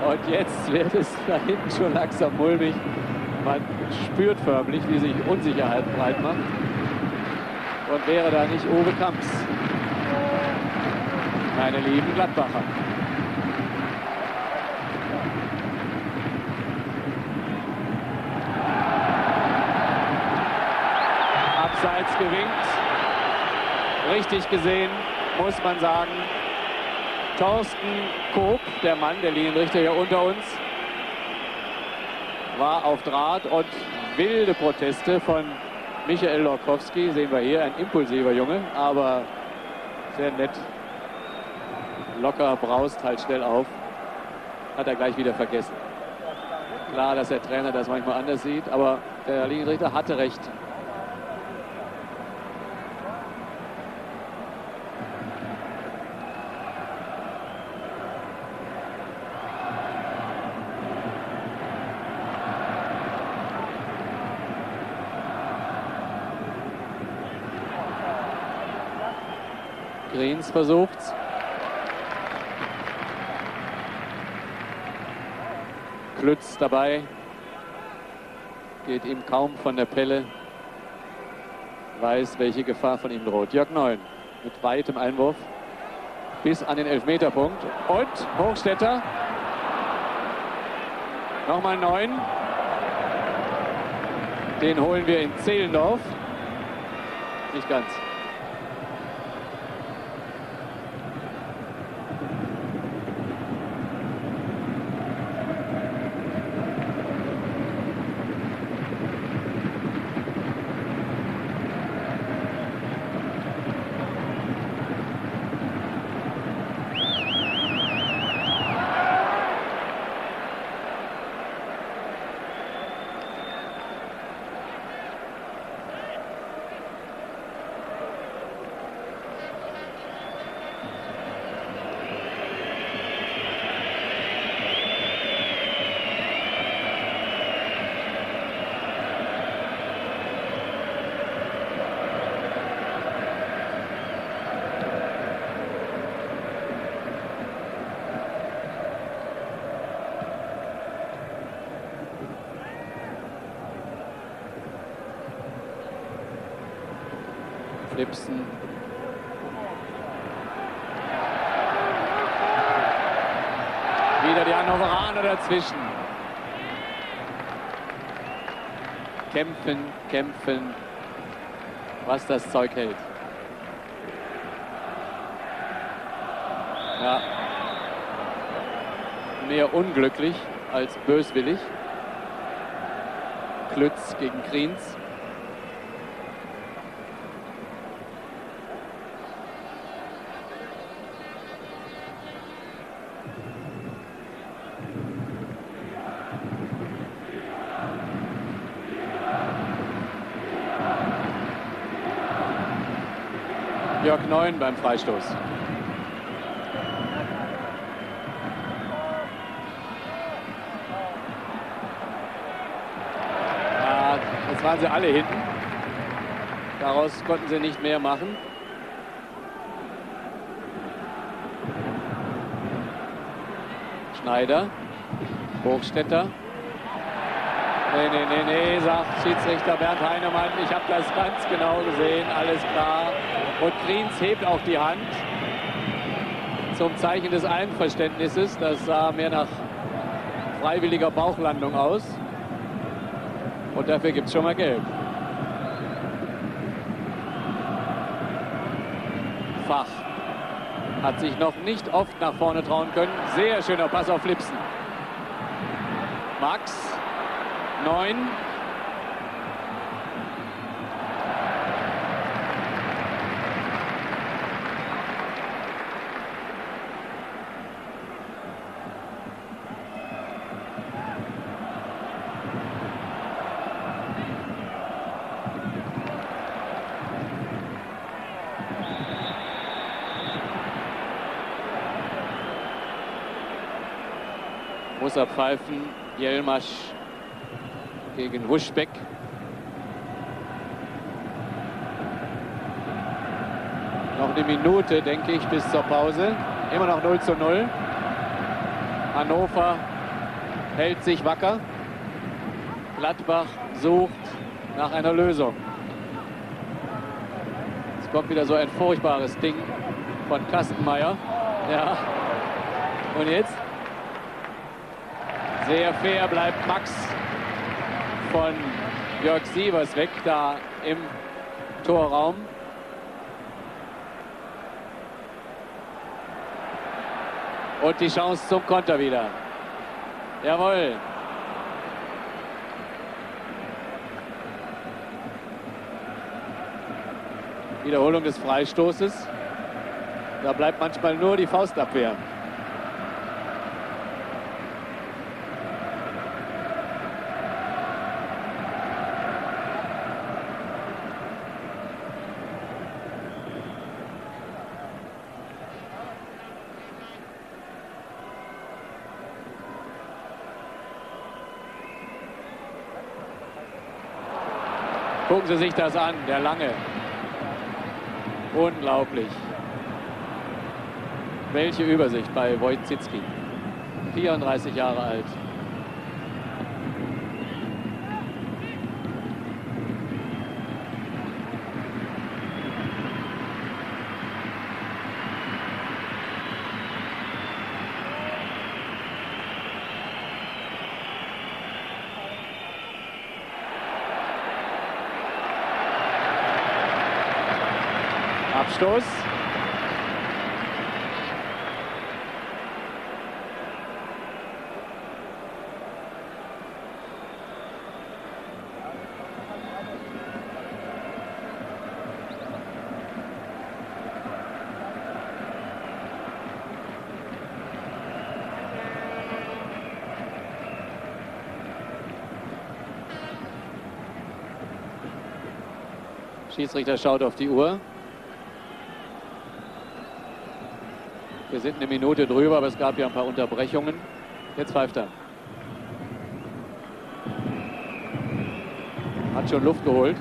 [SPEAKER 1] Und jetzt wird es da hinten schon langsam mulmig. Man spürt förmlich, wie sich Unsicherheit breit macht. Und wäre da nicht Uwe Kamps, meine lieben Gladbacher. Abseits gewinkt. Richtig gesehen, muss man sagen. Thorsten Koop, der Mann, der Linienrichter hier unter uns, war auf Draht und wilde Proteste von Michael Lorkowski, sehen wir hier, ein impulsiver Junge, aber sehr nett, locker, braust halt schnell auf, hat er gleich wieder vergessen. Klar, dass der Trainer das manchmal anders sieht, aber der Linienrichter hatte recht. Greens versucht's. Klütz dabei. Geht ihm kaum von der Pelle. Weiß, welche Gefahr von ihm droht. Jörg Neun mit weitem Einwurf bis an den Elfmeterpunkt. Und Hochstetter. Nochmal Neun. Den holen wir in Zehlendorf. Nicht ganz. Dazwischen. Kämpfen, kämpfen, was das Zeug hält. Ja. Mehr unglücklich als böswillig. Klütz gegen Kriens. Jörg Neun beim Freistoß. Ja, jetzt waren sie alle hinten. Daraus konnten sie nicht mehr machen. Schneider, Hochstetter. Nee, nee, nee, nee, sagt Schiedsrichter Bernd Heinemann. Ich habe das ganz genau gesehen, alles klar. Und Kriens hebt auch die Hand zum Zeichen des Einverständnisses. Das sah mehr nach freiwilliger Bauchlandung aus. Und dafür gibt es schon mal Gelb. Fach hat sich noch nicht oft nach vorne trauen können. Sehr schöner Pass auf Lipsen. Max, 9. muss er pfeifen. Jelmasch gegen Huschbeck. Noch eine Minute, denke ich, bis zur Pause. Immer noch 0 zu 0. Hannover hält sich wacker. Gladbach sucht nach einer Lösung. Es kommt wieder so ein furchtbares Ding von Kastenmeier. Ja. Und jetzt? Sehr fair bleibt Max von Jörg Sievers weg, da im Torraum. Und die Chance zum Konter wieder. Jawohl. Wiederholung des Freistoßes. Da bleibt manchmal nur die Faustabwehr. Gucken Sie sich das an, der Lange. Unglaublich. Welche Übersicht bei Wojcicki. 34 Jahre alt. Abstoß. Schiedsrichter schaut auf die Uhr. Wir sind eine Minute drüber, aber es gab ja ein paar Unterbrechungen. Jetzt pfeift er. Hat schon Luft geholt.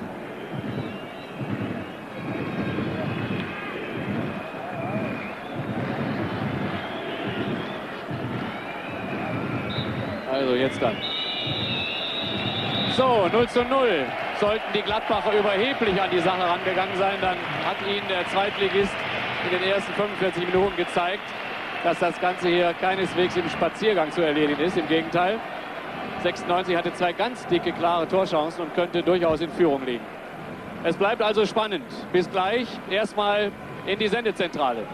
[SPEAKER 1] Also jetzt dann. So, 0 zu 0. Sollten die Gladbacher überheblich an die Sache rangegangen sein, dann hat ihnen der Zweitligist in den ersten 45 Minuten gezeigt, dass das Ganze hier keineswegs im Spaziergang zu erledigen ist. Im Gegenteil, 96 hatte zwei ganz dicke, klare Torchancen und könnte durchaus in Führung liegen. Es bleibt also spannend. Bis gleich. Erstmal in die Sendezentrale.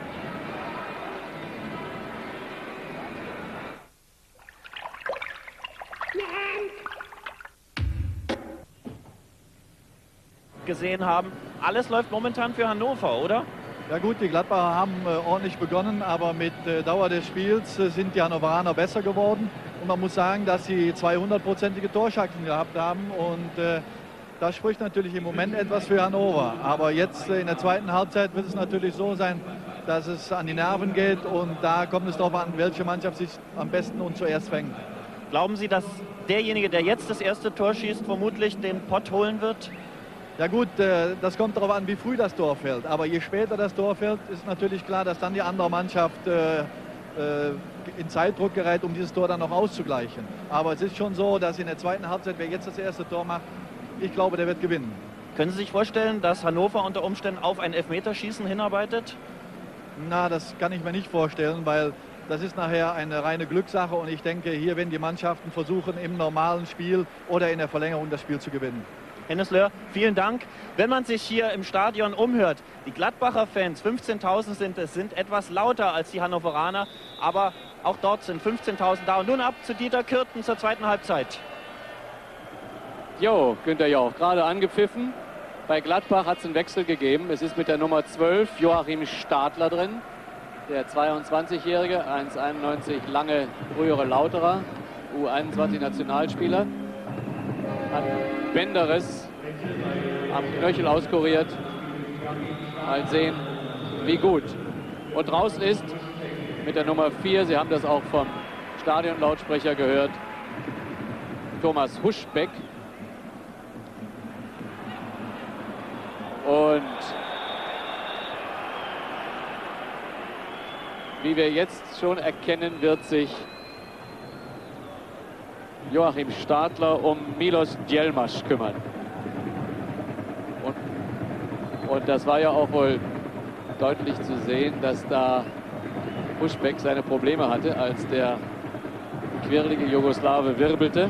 [SPEAKER 4] gesehen haben. Alles läuft momentan für Hannover, oder?
[SPEAKER 5] Ja gut, die Gladbacher haben äh, ordentlich begonnen, aber mit äh, Dauer des Spiels äh, sind die Hannoveraner besser geworden. Und man muss sagen, dass sie 200-prozentige Torchancen gehabt haben. Und äh, das spricht natürlich im Moment etwas für Hannover. Aber jetzt in der zweiten Halbzeit wird es natürlich so sein, dass es an die Nerven geht. Und da kommt es darauf an, welche Mannschaft sich am besten und zuerst fängt.
[SPEAKER 4] Glauben Sie, dass derjenige, der jetzt das erste Tor schießt, vermutlich den Pott holen wird?
[SPEAKER 5] Ja gut, äh, das kommt darauf an, wie früh das Tor fällt. Aber je später das Tor fällt, ist natürlich klar, dass dann die andere Mannschaft äh, äh, in Zeitdruck gerät, um dieses Tor dann noch auszugleichen. Aber es ist schon so, dass in der zweiten Halbzeit, wer jetzt das erste Tor macht, ich glaube, der wird gewinnen.
[SPEAKER 4] Können Sie sich vorstellen, dass Hannover unter Umständen auf ein Elfmeterschießen hinarbeitet?
[SPEAKER 5] Na, das kann ich mir nicht vorstellen, weil das ist nachher eine reine Glückssache und ich denke, hier werden die Mannschaften versuchen, im normalen Spiel oder in der Verlängerung das Spiel zu gewinnen.
[SPEAKER 4] Hennes Löhr, vielen Dank. Wenn man sich hier im Stadion umhört, die Gladbacher Fans, 15.000 sind es, sind etwas lauter als die Hannoveraner, aber auch dort sind 15.000 da. Und nun ab zu Dieter Kürten zur zweiten Halbzeit.
[SPEAKER 1] Jo, Günter Jauch, gerade angepfiffen. Bei Gladbach hat es einen Wechsel gegeben. Es ist mit der Nummer 12 Joachim Stadler drin. Der 22-Jährige, 1,91 lange, frühere Lauterer, U21-Nationalspieler. Hat Benderes am Knöchel auskuriert. Mal sehen, wie gut. Und draußen ist mit der Nummer 4, Sie haben das auch vom Stadionlautsprecher gehört, Thomas Huschbeck. Und wie wir jetzt schon erkennen, wird sich Joachim Stadler um Milos Djelmasch kümmern. Und, und das war ja auch wohl deutlich zu sehen, dass da Pushbeck seine Probleme hatte, als der quirlige Jugoslawe wirbelte.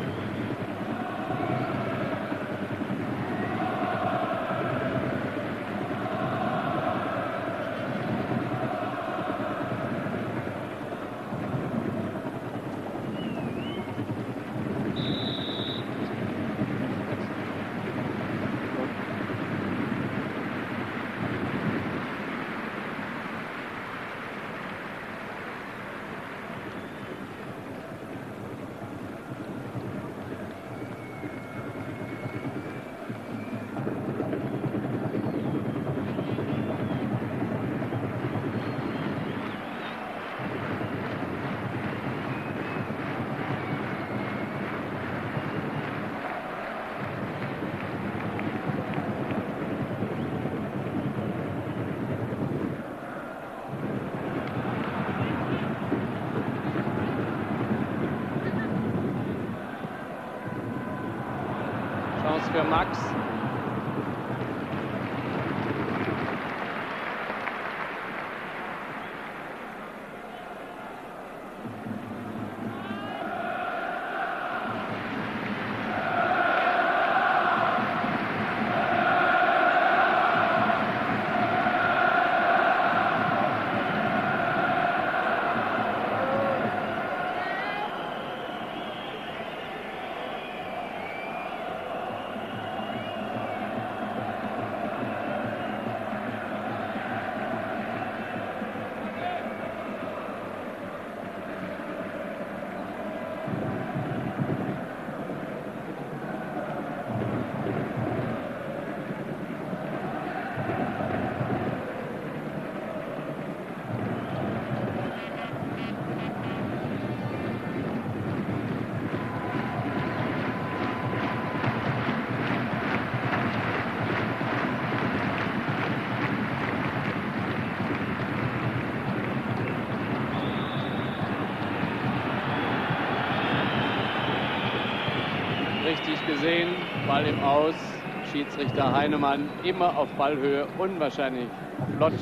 [SPEAKER 1] Schiedsrichter Heinemann immer auf Ballhöhe, unwahrscheinlich flott,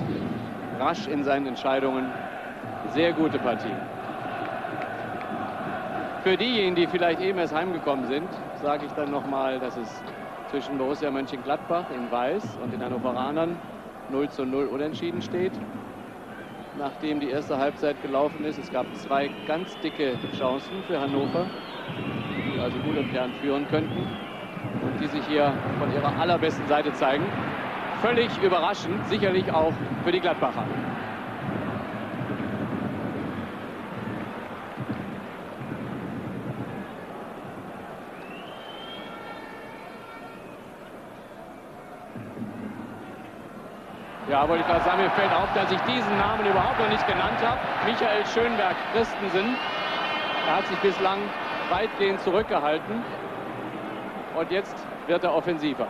[SPEAKER 1] rasch in seinen Entscheidungen. Sehr gute Partie. Für diejenigen, die vielleicht eben erst heimgekommen sind, sage ich dann nochmal, dass es zwischen Borussia Mönchengladbach in Weiß und den Hannoveranern 0 zu 0 unentschieden steht. Nachdem die erste Halbzeit gelaufen ist, es gab zwei ganz dicke Chancen für Hannover, die also gut und gern führen könnten und die sich hier von ihrer allerbesten Seite zeigen. Völlig überraschend, sicherlich auch für die Gladbacher. Ja, wollte ich sagen, mir fällt auf, dass ich diesen Namen überhaupt noch nicht genannt habe. Michael Schönberg Christensen. Er hat sich bislang weitgehend zurückgehalten. Und jetzt wird er offensiver.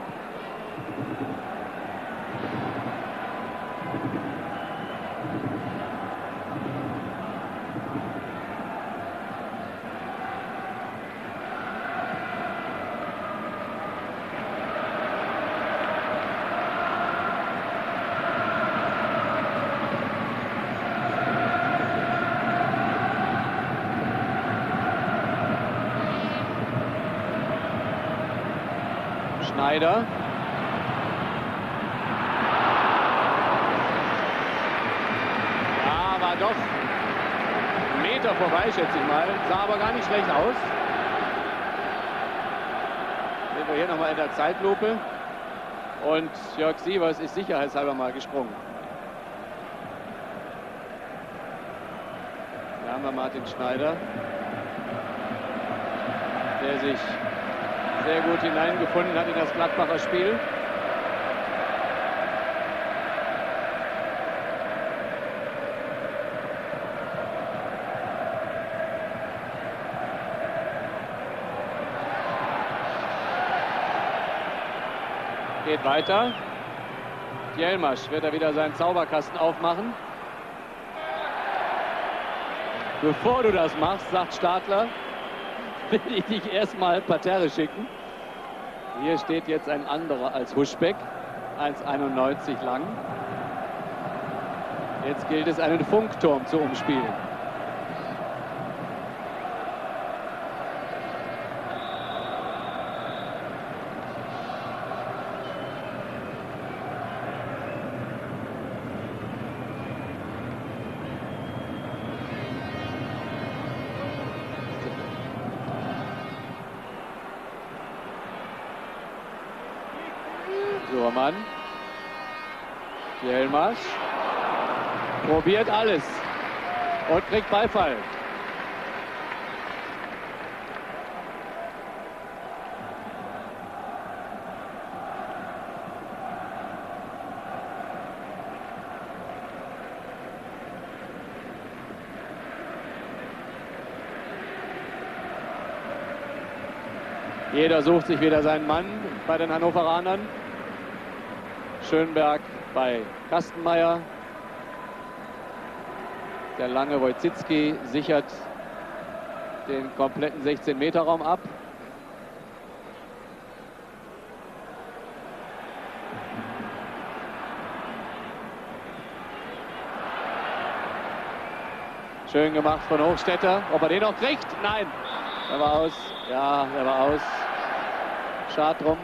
[SPEAKER 1] Schneider. Ja, war doch einen Meter vorbei, schätze ich mal. Sah aber gar nicht schlecht aus. Nochmal in der Zeitlupe. Und Jörg Sievers ist sicherheitshalber mal gesprungen. Da haben wir Martin Schneider, der sich sehr gut hineingefunden hat in das Gladbacher Spiel. Weiter. Jelmasch wird er wieder seinen Zauberkasten aufmachen. Bevor du das machst, sagt Stadler, will ich dich erstmal Parterre schicken. Hier steht jetzt ein anderer als Huschbeck, 1,91 lang. Jetzt gilt es, einen Funkturm zu umspielen. Probiert alles. Und kriegt Beifall. Jeder sucht sich wieder seinen Mann bei den Hannoveranern. Schönberg bei Kastenmeier. Der lange Wojcicki sichert den kompletten 16-Meter-Raum ab. Schön gemacht von Hochstetter. Ob er den noch kriegt? Nein. Er war aus. Ja, er war aus. Schad drum,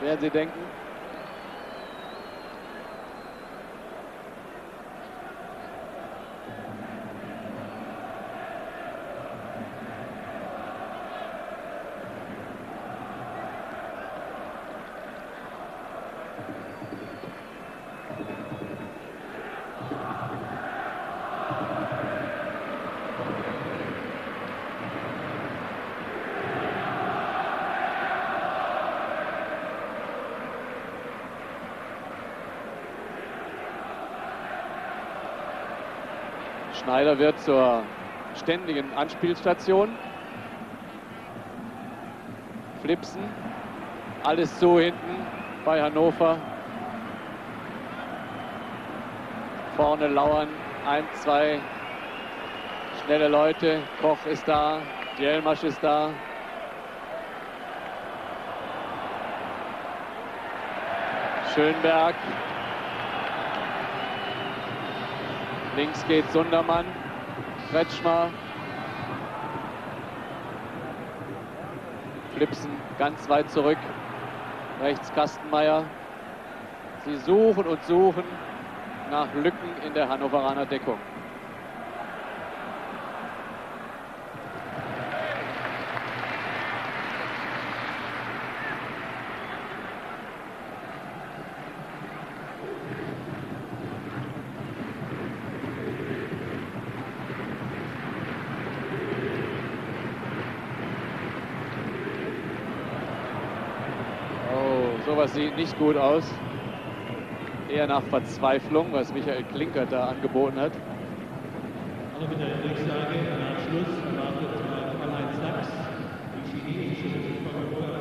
[SPEAKER 1] werden Sie denken. Schneider wird zur ständigen Anspielstation. Flipsen. Alles so hinten bei Hannover. Vorne lauern ein, zwei schnelle Leute. Koch ist da, Jelmasch ist da. Schönberg. Links geht Sundermann. Kretschmer. Flipsen ganz weit zurück. Rechts Kastenmeier. Sie suchen und suchen nach Lücken in der Hannoveraner Deckung. Sieht nicht gut aus. Eher nach Verzweiflung, was Michael Klinkert da angeboten hat.
[SPEAKER 6] Also mit der Durchsage am Abschluss erwartet Karl-Heinz Sachs die chinesische Supergruppe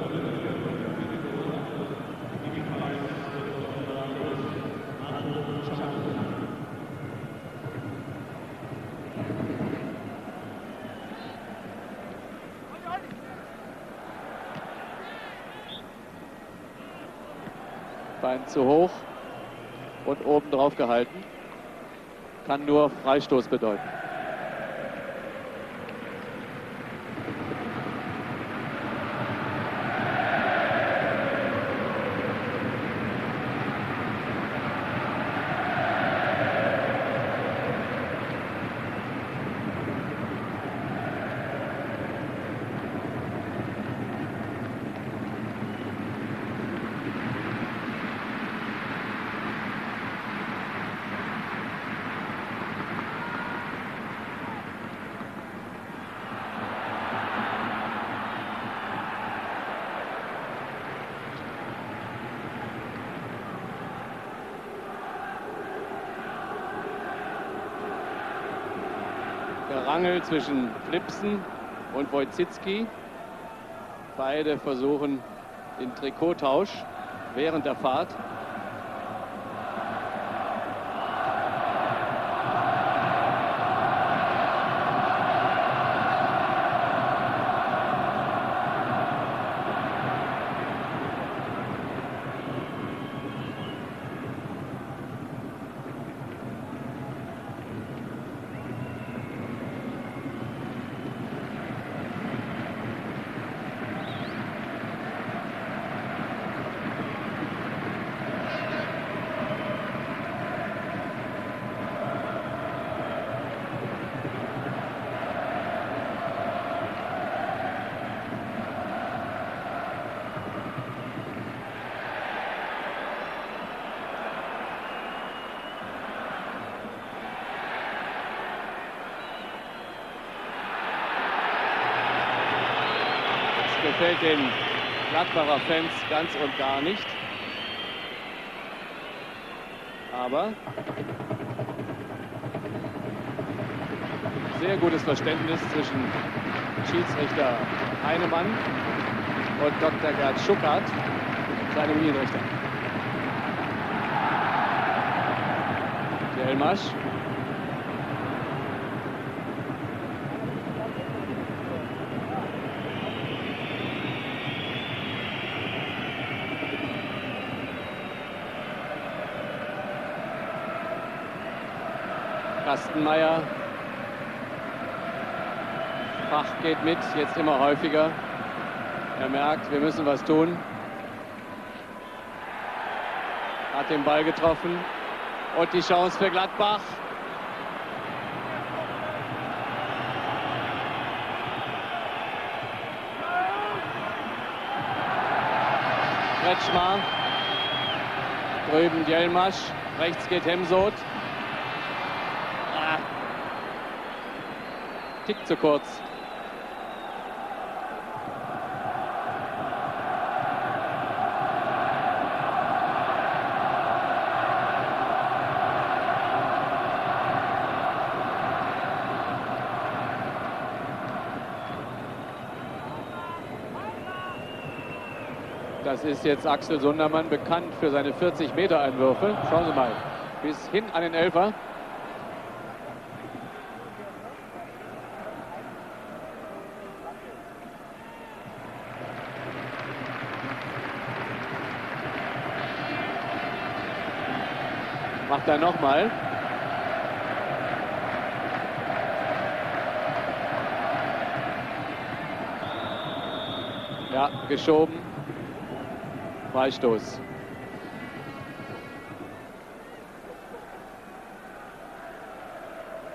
[SPEAKER 1] Bein zu hoch und oben drauf gehalten. Kann nur Freistoß bedeuten. Gerangel zwischen Flipsen und Wojcicki. Beide versuchen den Trikottausch während der Fahrt. Das gefällt den Gladbacher Fans ganz und gar nicht. Aber sehr gutes Verständnis zwischen Schiedsrichter Heinemann und Dr. Gerd Schuckert, seinem Linienrichter. Delmasch. Kastenmeier. Fach geht mit, jetzt immer häufiger. Er merkt, wir müssen was tun. Hat den Ball getroffen. Und die Chance für Gladbach. Kretschmer. Drüben Jelmasch. Rechts geht Hemsoth. Tick zu kurz. Das ist jetzt Axel Sundermann, bekannt für seine 40-Meter-Einwürfe. Schauen Sie mal, bis hin an den Elfer. Macht er nochmal. Ja, geschoben. Freistoß.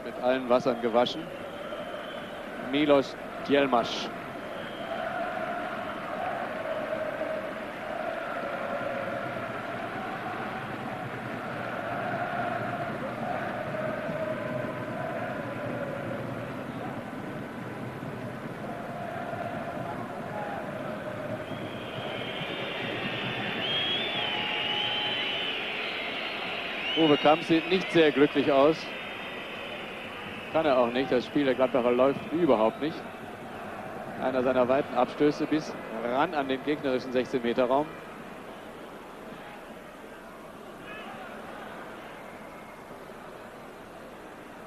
[SPEAKER 1] Mit allen Wassern gewaschen. Milos Djelmasch. Uwe Kamp sieht nicht sehr glücklich aus. Kann er auch nicht. Das Spiel der Gladbacher läuft überhaupt nicht. Einer seiner weiten Abstöße bis ran an den gegnerischen 16-Meter-Raum.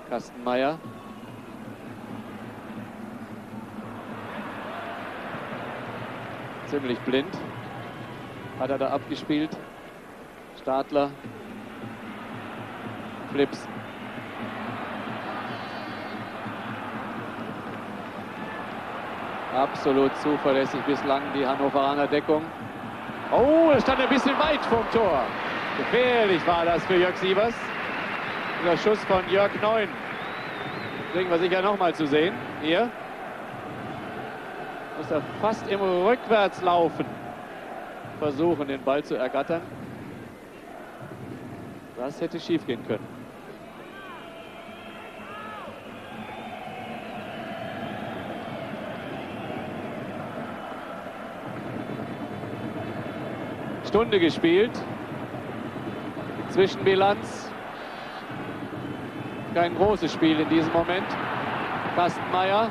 [SPEAKER 1] Kastenmeier. Ziemlich blind. Hat er da abgespielt. Stadler. Flips. Absolut zuverlässig bislang die Hannoveraner Deckung. Oh, es stand ein bisschen weit vom Tor. Gefährlich war das für Jörg Sievers. Der Schuss von Jörg Neun. Kriegen wir sicher nochmal zu sehen. Hier. Muss er fast im Rückwärtslaufen versuchen, den Ball zu ergattern. Das hätte schief gehen können. Stunde gespielt. Zwischenbilanz. Kein großes Spiel in diesem Moment. Kastenmeier,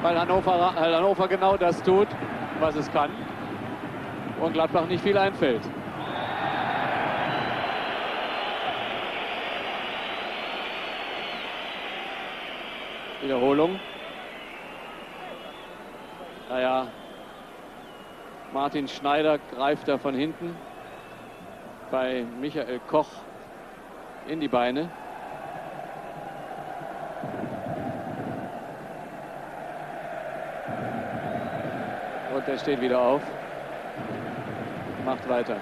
[SPEAKER 1] weil Hannover, Hannover genau das tut, was es kann. Und Gladbach nicht viel einfällt. Wiederholung. Naja, Martin Schneider greift da von hinten bei Michael Koch in die Beine. Und er steht wieder auf. Macht weiter.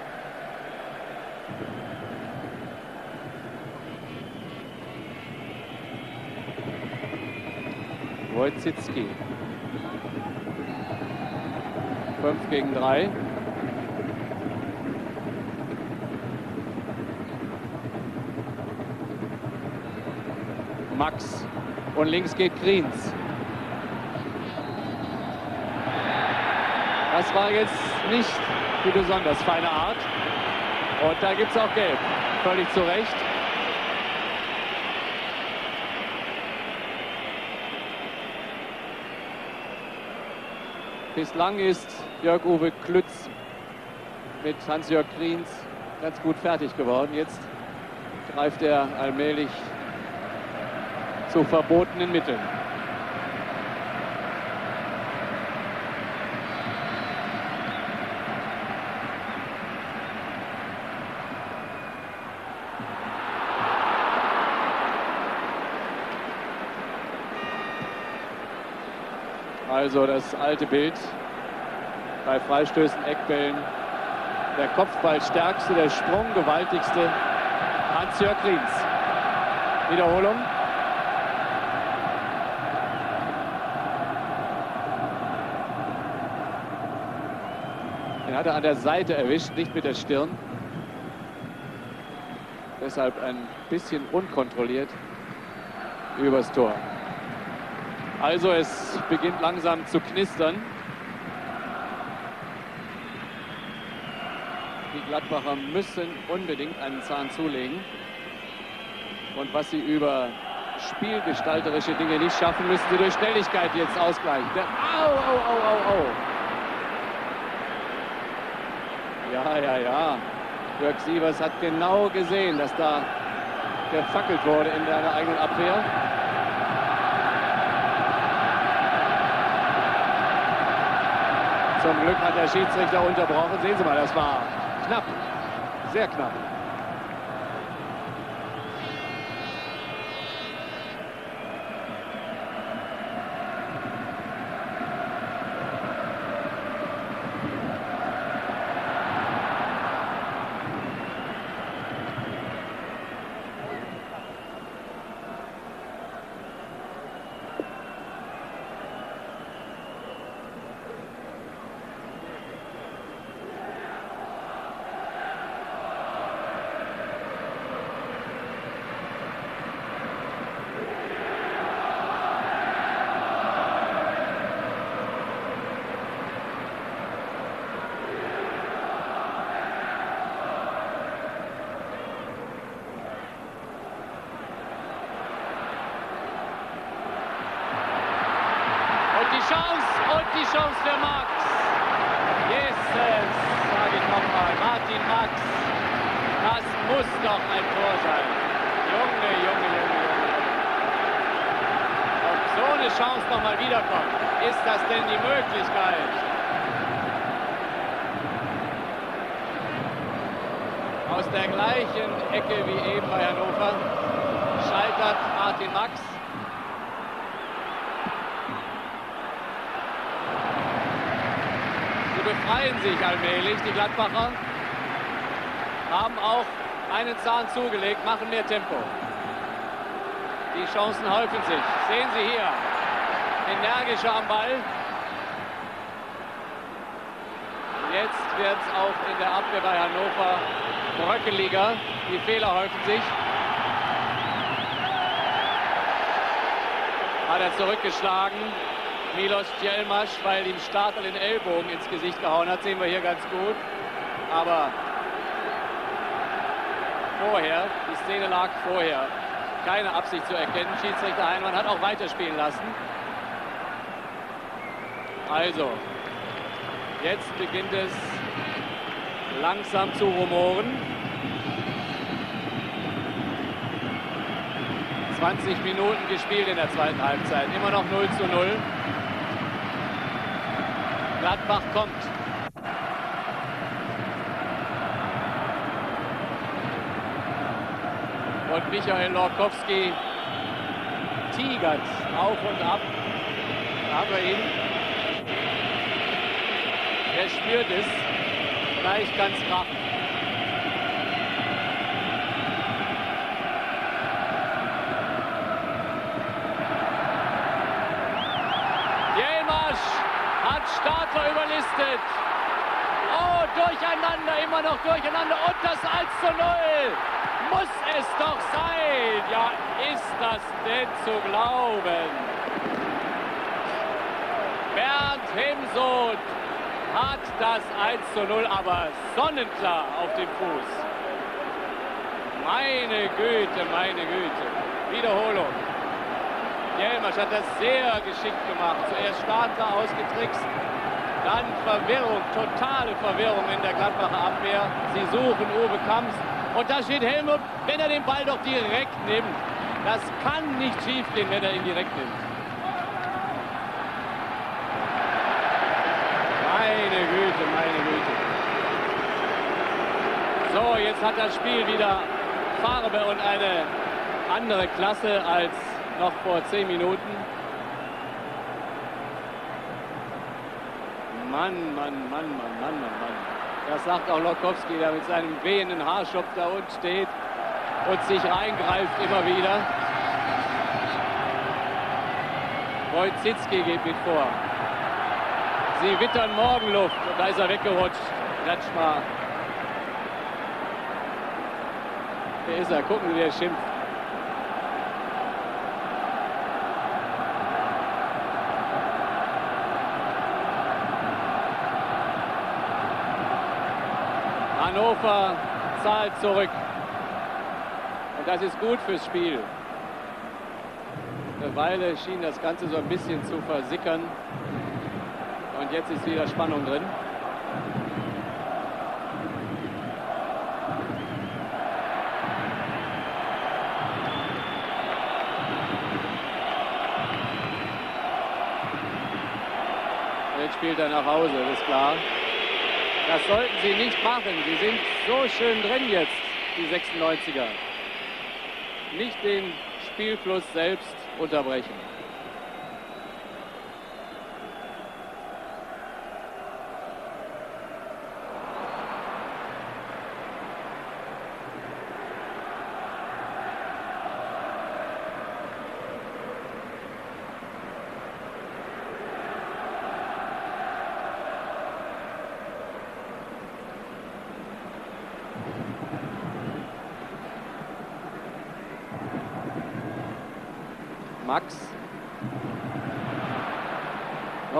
[SPEAKER 1] Wojcicki. 5 gegen 3. Max. Und links geht Kriens. Das war jetzt nicht die besonders feine Art. Und da gibt es auch Gelb. Völlig zu Recht. Bislang ist Jörg-Uwe Klütz mit Hans-Jörg Kriens ganz gut fertig geworden. Jetzt greift er allmählich zu verbotenen Mitteln. Also das alte Bild bei Freistößen, Eckbällen. Der Kopfballstärkste, der Sprunggewaltigste Hans-Jörg Riens. Wiederholung. Den hat er an der Seite erwischt, nicht mit der Stirn. Deshalb ein bisschen unkontrolliert übers Tor. Also es beginnt langsam zu knistern. Gladbacher müssen unbedingt einen Zahn zulegen. Und was sie über spielgestalterische Dinge nicht schaffen, müssen sie durch Schnelligkeit jetzt ausgleichen. Der, au, au, au, au, au. Ja, ja, ja. Jörg Sievers hat genau gesehen, dass da gefackelt wurde in seiner eigenen Abwehr. Zum Glück hat der Schiedsrichter unterbrochen. Sehen Sie mal, das war. Sehr knapp. Chance für Max. Jesus, sage ich nochmal. Martin Max. Das muss doch ein Tor sein. Junge, Junge, Junge, Junge. Ob so eine Chance nochmal wiederkommt, ist das denn die Möglichkeit? Aus der gleichen Ecke wie eben bei Hannover scheitert Martin Max. Sie befreien sich allmählich, die Gladbacher. Haben auch einen Zahn zugelegt, machen mehr Tempo. Die Chancen häufen sich. Sehen Sie hier. Energischer am Ball. Jetzt wird es auch in der Abwehr bei Hannover bröckeliger. Die Fehler häufen sich. Hat er zurückgeschlagen. Milos Djelmasch, weil ihm Startel den Ellbogen ins Gesicht gehauen hat, sehen wir hier ganz gut. Aber vorher, die Szene lag vorher, keine Absicht zu erkennen. Schiedsrichter Heimann hat auch weiterspielen lassen. Also, jetzt beginnt es langsam zu rumoren. 20 Minuten gespielt in der zweiten Halbzeit. Immer noch 0 zu 0. Gladbach kommt. Und Michael Lorkowski tigert auf und ab. Da haben wir ihn. Er spürt es. Gleich ganz krachen. Jelmasch hat Stadler überlistet. Oh, durcheinander, immer noch durcheinander. Und das 1 zu 0 muss es doch sein. Ja, ist das denn zu glauben? Bernd Hemsoth hat das 1 zu 0 aber sonnenklar auf dem Fuß. Meine Güte, meine Güte. Wiederholung. Jelmasch hat das sehr geschickt gemacht. Zuerst Stadler ausgetrickst, dann Verwirrung, totale Verwirrung in der Gladbacher Abwehr. Sie suchen Uwe Kamps. Und da steht Helmut, wenn er den Ball doch direkt nimmt. Das kann nicht schief gehen, wenn er ihn direkt nimmt. Meine Güte, meine Güte. So, jetzt hat das Spiel wieder Farbe und eine andere Klasse als noch vor zehn Minuten. Mann, Mann, Mann, Mann, Mann, Mann, Mann. Das sagt auch Lokowski, der mit seinem wehenden Haarschopf da unten steht und sich reingreift immer wieder. Wojcicki geht mit vor. Sie wittern Morgenluft und da ist er weggerutscht. Klatschmar. Wer ist er? Gucken Sie, wie er schimpft. Hannover zahlt zurück. Und das ist gut fürs Spiel. Eine Weile schien das Ganze so ein bisschen zu versickern. Und jetzt ist wieder Spannung drin. Jetzt spielt er nach Hause, ist klar. Das sollten sie nicht machen. Sie sind so schön drin jetzt, die 96er. Nicht den Spielfluss selbst unterbrechen.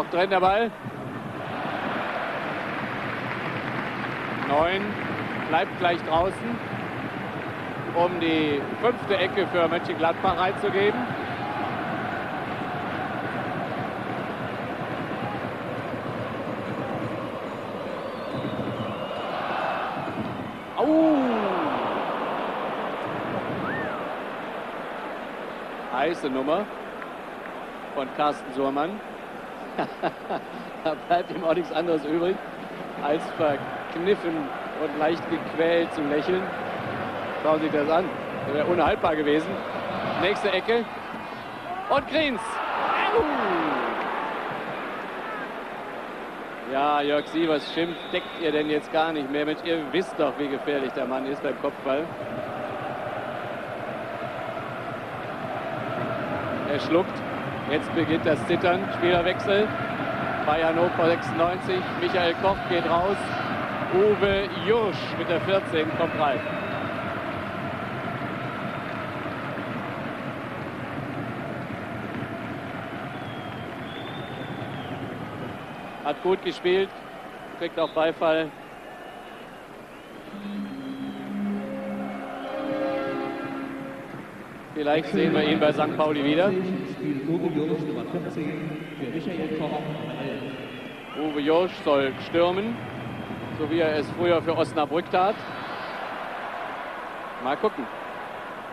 [SPEAKER 1] bleibt drin der Ball. Neun bleibt gleich draußen, um die fünfte Ecke für Mönchengladbach reinzugeben. heiße Nummer von Carsten Suhrmann da bleibt ihm auch nichts anderes übrig, als verkniffen und leicht gequält zu lächeln. Schauen Sie sich das an. Das wäre unhaltbar gewesen. Nächste Ecke. Und Grins. Ja, Jörg Sievers schimpft, deckt ihr denn jetzt gar nicht mehr mit? Ihr wisst doch, wie gefährlich der Mann ist beim Kopfball. Er schluckt. Jetzt beginnt das Zittern. Spielerwechsel bei Hannover 96. Michael Koch geht raus. Uwe Jursch mit der 14 kommt rein. Hat gut gespielt, kriegt auch Beifall. Vielleicht sehen wir ihn bei St. Pauli wieder.
[SPEAKER 6] Uwe Jost, Nummer 14, für Michael Koch, Nummer 11.
[SPEAKER 1] Uwe Josch soll stürmen, so wie er es früher für Osnabrück tat. Mal gucken.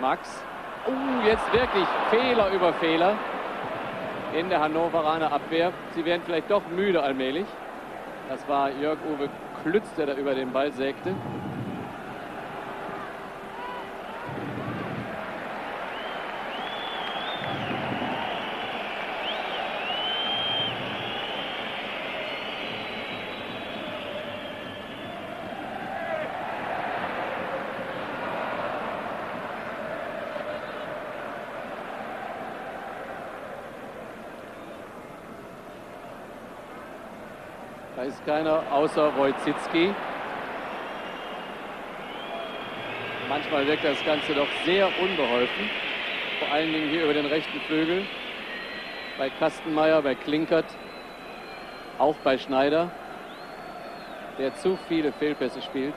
[SPEAKER 1] Max. Uh, jetzt wirklich Fehler über Fehler in der Hannoveraner Abwehr. Sie werden vielleicht doch müde allmählich. Das war Jörg-Uwe Klütz, der da über den Ball sägte. Keiner außer Wojcicki. Manchmal wirkt das Ganze doch sehr unbeholfen. Vor allen Dingen hier über den rechten Flügel. Bei Kastenmeier, bei Klinkert, auch bei Schneider, der zu viele Fehlpässe spielt.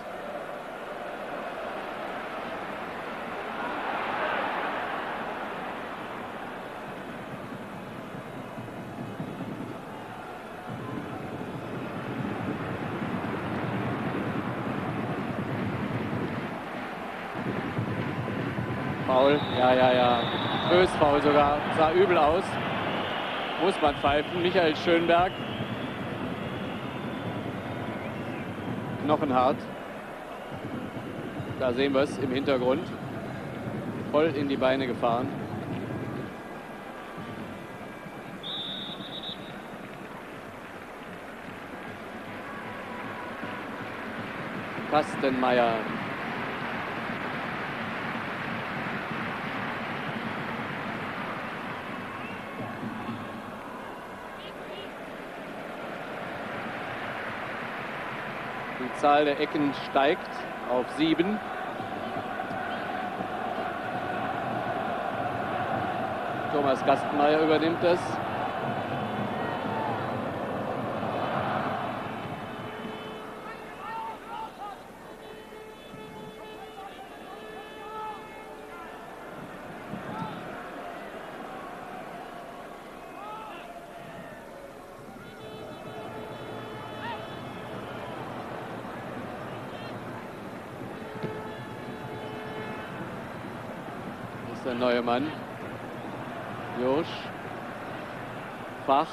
[SPEAKER 1] Foul, ja, ja, ja. Bös Foul sogar. Sah übel aus. Muss man pfeifen. Michael Schönberg. Knochenhart. Da sehen wir es im Hintergrund. Voll in die Beine gefahren. Kastenmeier. Zahl der Ecken steigt auf sieben. Thomas Kastenmeier übernimmt. Das ist der neue Mann. Josch. Fach.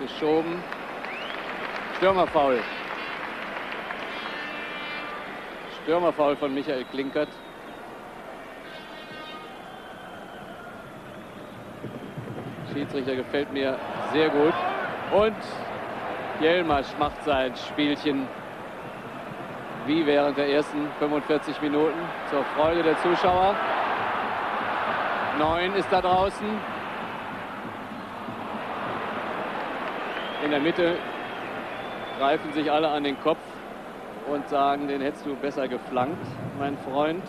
[SPEAKER 1] Geschoben. Stürmerfaul. Stürmerfaul von Michael Klinkert. Schiedsrichter gefällt mir sehr gut. Und Jelmasch macht sein Spielchen wie während der ersten 45 Minuten zur Freude der Zuschauer. Neun ist da draußen. In der Mitte greifen sich alle an den Kopf und sagen, den hättest du besser geflankt, mein Freund.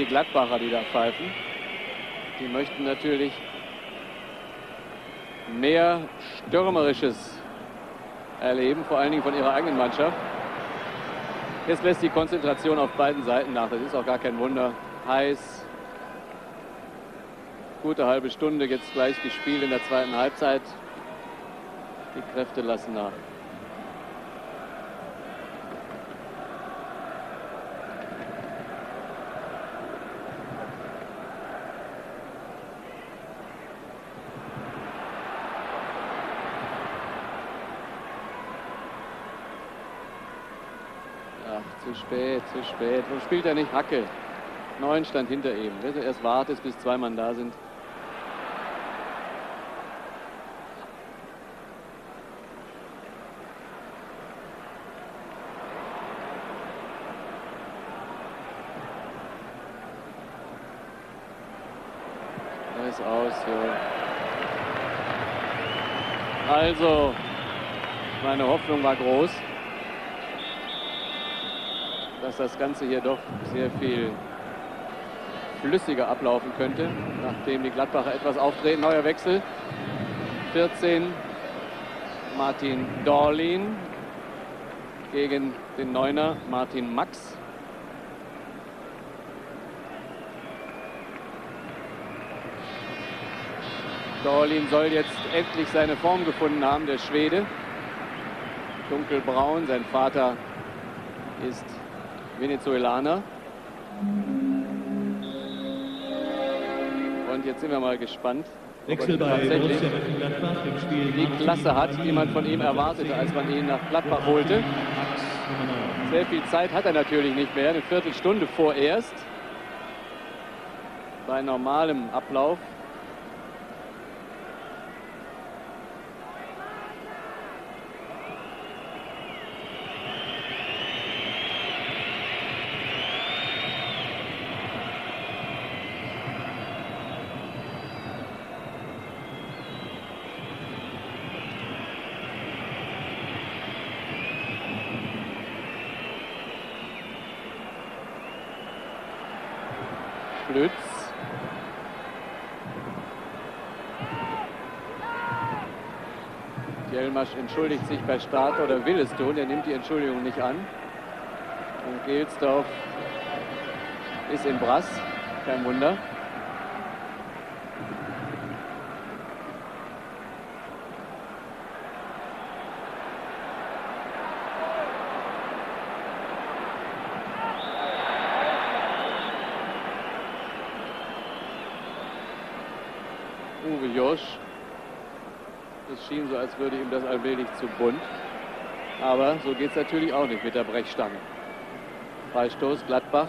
[SPEAKER 1] Die Gladbacher, die da pfeifen. Die möchten natürlich mehr Stürmerisches erleben, vor allen Dingen von ihrer eigenen Mannschaft. Jetzt lässt die Konzentration auf beiden Seiten nach. Das ist auch gar kein Wunder. Heiß. Gute halbe Stunde jetzt gleich gespielt in der zweiten Halbzeit. Die Kräfte lassen nach. Ach, zu spät, zu spät. Warum spielt er nicht Hacke? Neun stand hinter ihm. Wenn du erst wartest, bis zwei Mann da sind. Da ist aus, ja. Also, meine Hoffnung war groß, dass das Ganze hier doch sehr viel flüssiger ablaufen könnte, nachdem die Gladbacher etwas auftreten. Neuer Wechsel. 14 Martin Dorlin gegen den Neuner Martin Max. Dorlin soll jetzt endlich seine Form gefunden haben, der Schwede. Dunkelbraun, sein Vater ist Venezuelaner. Und jetzt sind wir mal gespannt, er
[SPEAKER 6] Wechsel bei
[SPEAKER 1] tatsächlich die Klasse hat, die man von ihm erwartete, als man ihn nach Gladbach holte.
[SPEAKER 6] Max Nummer 9.
[SPEAKER 1] Sehr viel Zeit hat er natürlich nicht mehr, eine Viertelstunde vorerst. Bei normalem Ablauf. Flütz. Jelmasch entschuldigt sich bei Start oder will es tun. Er nimmt die Entschuldigung nicht an. Und Gelsdorf ist in Brass. Kein Wunder. Uwe Josch. Es schien so, als würde ihm das allmählich zu bunt. Aber so geht es natürlich auch nicht mit der Brechstange. Freistoß Gladbach.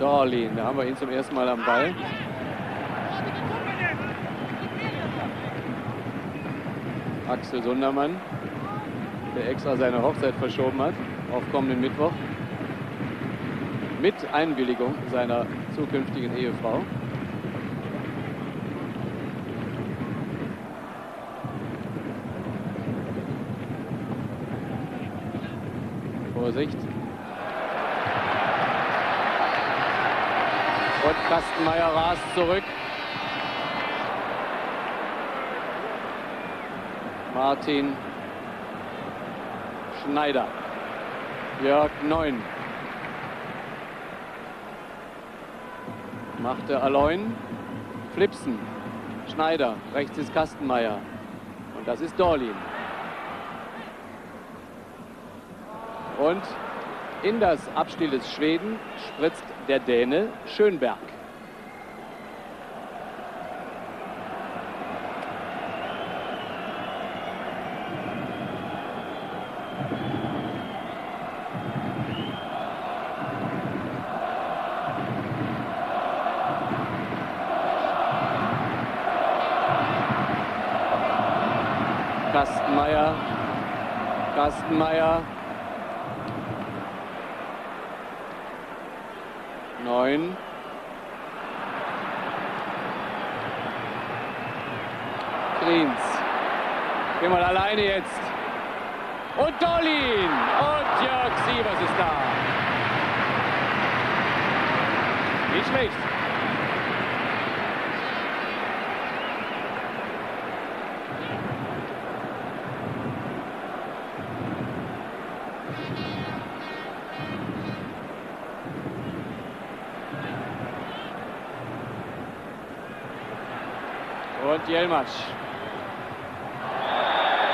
[SPEAKER 1] Dorlin, da haben wir ihn zum ersten Mal am Ball. Axel Sundermann, der extra seine Hochzeit verschoben hat auf kommenden Mittwoch. Mit Einwilligung seiner zukünftigen Ehefrau. Vorsicht. Und Kastenmeier rast zurück. Martin Schneider. Jörg Neun. Machte Aloin. Flipsen. Schneider. Rechts ist Kastenmeier. Und das ist Dorlin. Und in das Abstiel des Schweden spritzt der Däne Schönberg. Kastenmeier, Kastenmeier neun. Greens. Geh mal alleine jetzt. Und Dolin. Und Jörg Sievers ist da. Nicht schlecht. Jelmasch.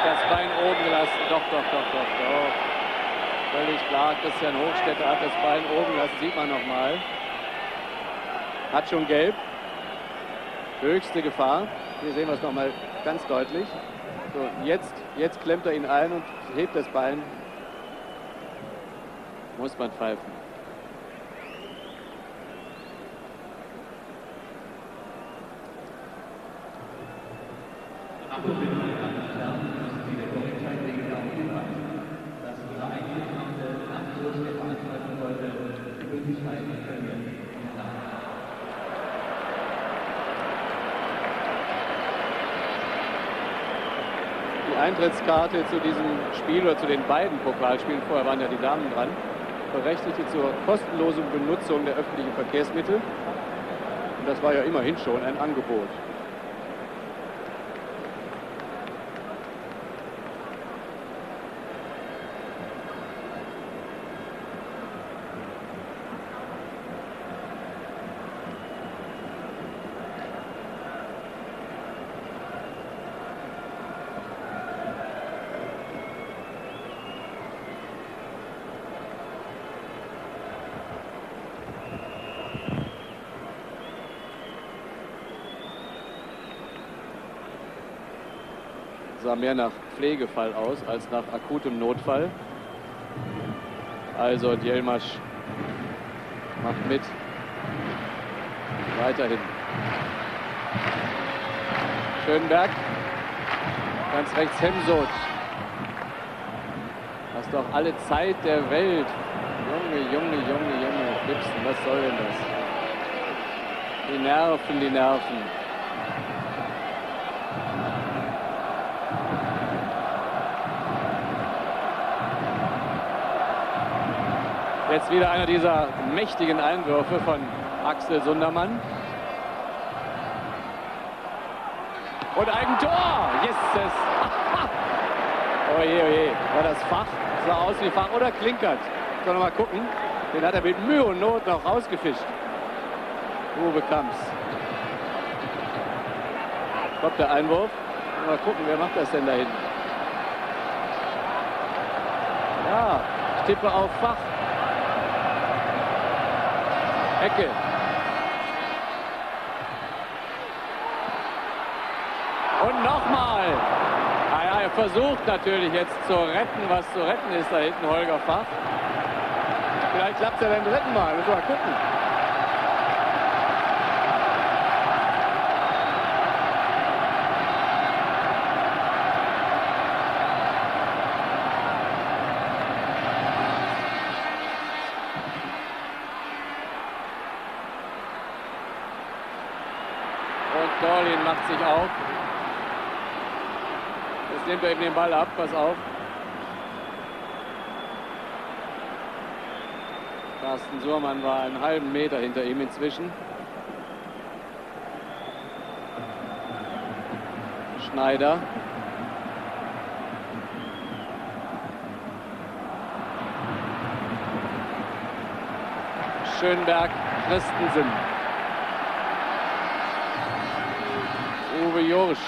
[SPEAKER 1] Das Bein oben gelassen. Doch, doch, doch, doch, doch. Völlig klar. Christian Hochstetter hat das Bein oben gelassen. Sieht man noch mal. Hat schon gelb. Höchste Gefahr. Hier sehen wir es noch mal ganz deutlich. So, jetzt, jetzt klemmt er ihn ein und hebt das Bein. Muss man pfeifen. Die Eintrittskarte zu diesem Spiel oder zu den beiden Pokalspielen, vorher waren ja die Damen dran, berechtigte zur kostenlosen Benutzung der öffentlichen Verkehrsmittel. Und das war ja immerhin schon ein Angebot. Sah mehr nach Pflegefall aus als nach akutem Notfall. Also Djelmasch macht mit. Weiterhin. Schönberg. Ganz rechts Hemsoth. Hast doch alle Zeit der Welt. Junge, Junge, Junge, Junge. Gibson, was soll denn das? Die Nerven, die Nerven. Jetzt wieder einer dieser mächtigen Einwürfe von Axel Sundermann. Und Eigentor! Yes! Oje, oje. War das Fach? Sah aus wie Fach oder Klinkert? Sollen wir mal gucken. Den hat er mit Mühe und Not noch rausgefischt. Uwe Kamps. Kommt der Einwurf. Mal gucken, wer macht das denn da hinten? Ja, ich tippe auf Fach. Ecke. Und nochmal. Naja, er versucht natürlich jetzt zu retten, was zu retten ist da hinten Holger Fach. Vielleicht klappt es ja beim dritten Mal. Müssen wir mal gucken. Und Dorlin macht sich auf. Jetzt nimmt er ihm den Ball ab, pass auf. Carsten Surmann war einen halben Meter hinter ihm inzwischen. Schneider. Schönberg, Christensen. Uwe Jorisch.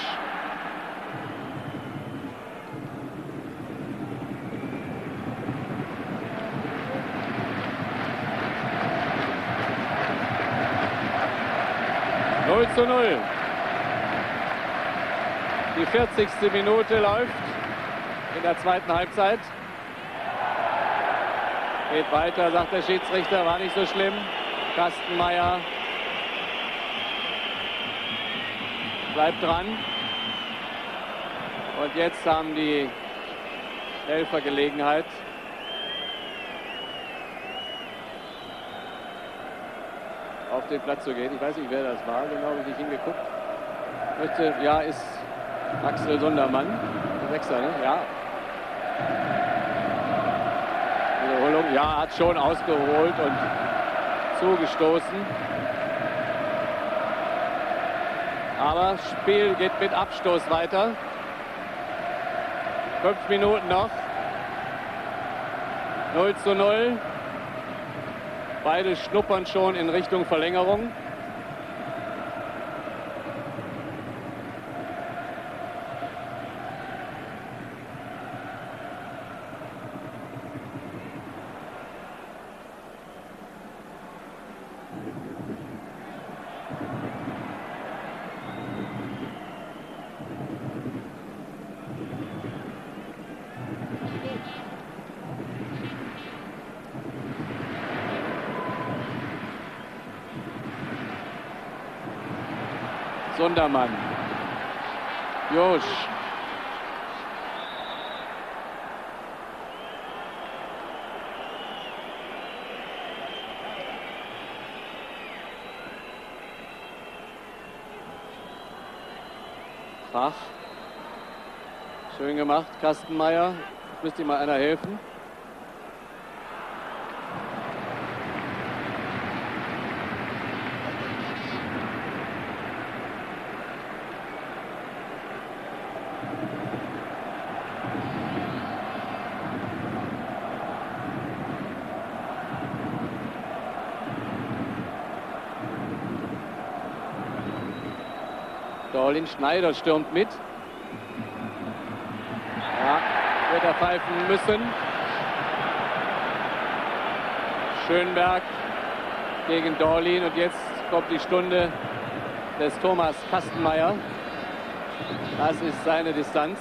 [SPEAKER 1] Null zu null. Die 40. Minute läuft in der zweiten Halbzeit. Geht weiter, sagt der Schiedsrichter, war nicht so schlimm. Kastenmeier bleibt dran. Und jetzt haben die Helfer Gelegenheit. auf den Platz zu gehen. Ich weiß nicht, wer das war, genau habe ich hingeguckt. Möchte, ja, ist Axel Sondermann, der Sechser, ne? Ja. Wiederholung, ja, hat schon ausgeholt und zugestoßen. Aber Spiel geht mit Abstoß weiter. Fünf Minuten noch. 0 zu 0. Beide schnuppern schon in Richtung Verlängerung. Sundermann. Josch. Fach. Schön gemacht, Kastenmeier. Müsste ihm mal einer helfen. Dorlin Schneider stürmt mit. Ja, wird er pfeifen müssen. Schönberg gegen Dorlin und jetzt kommt die Stunde des Thomas Kastenmeier. Das ist seine Distanz.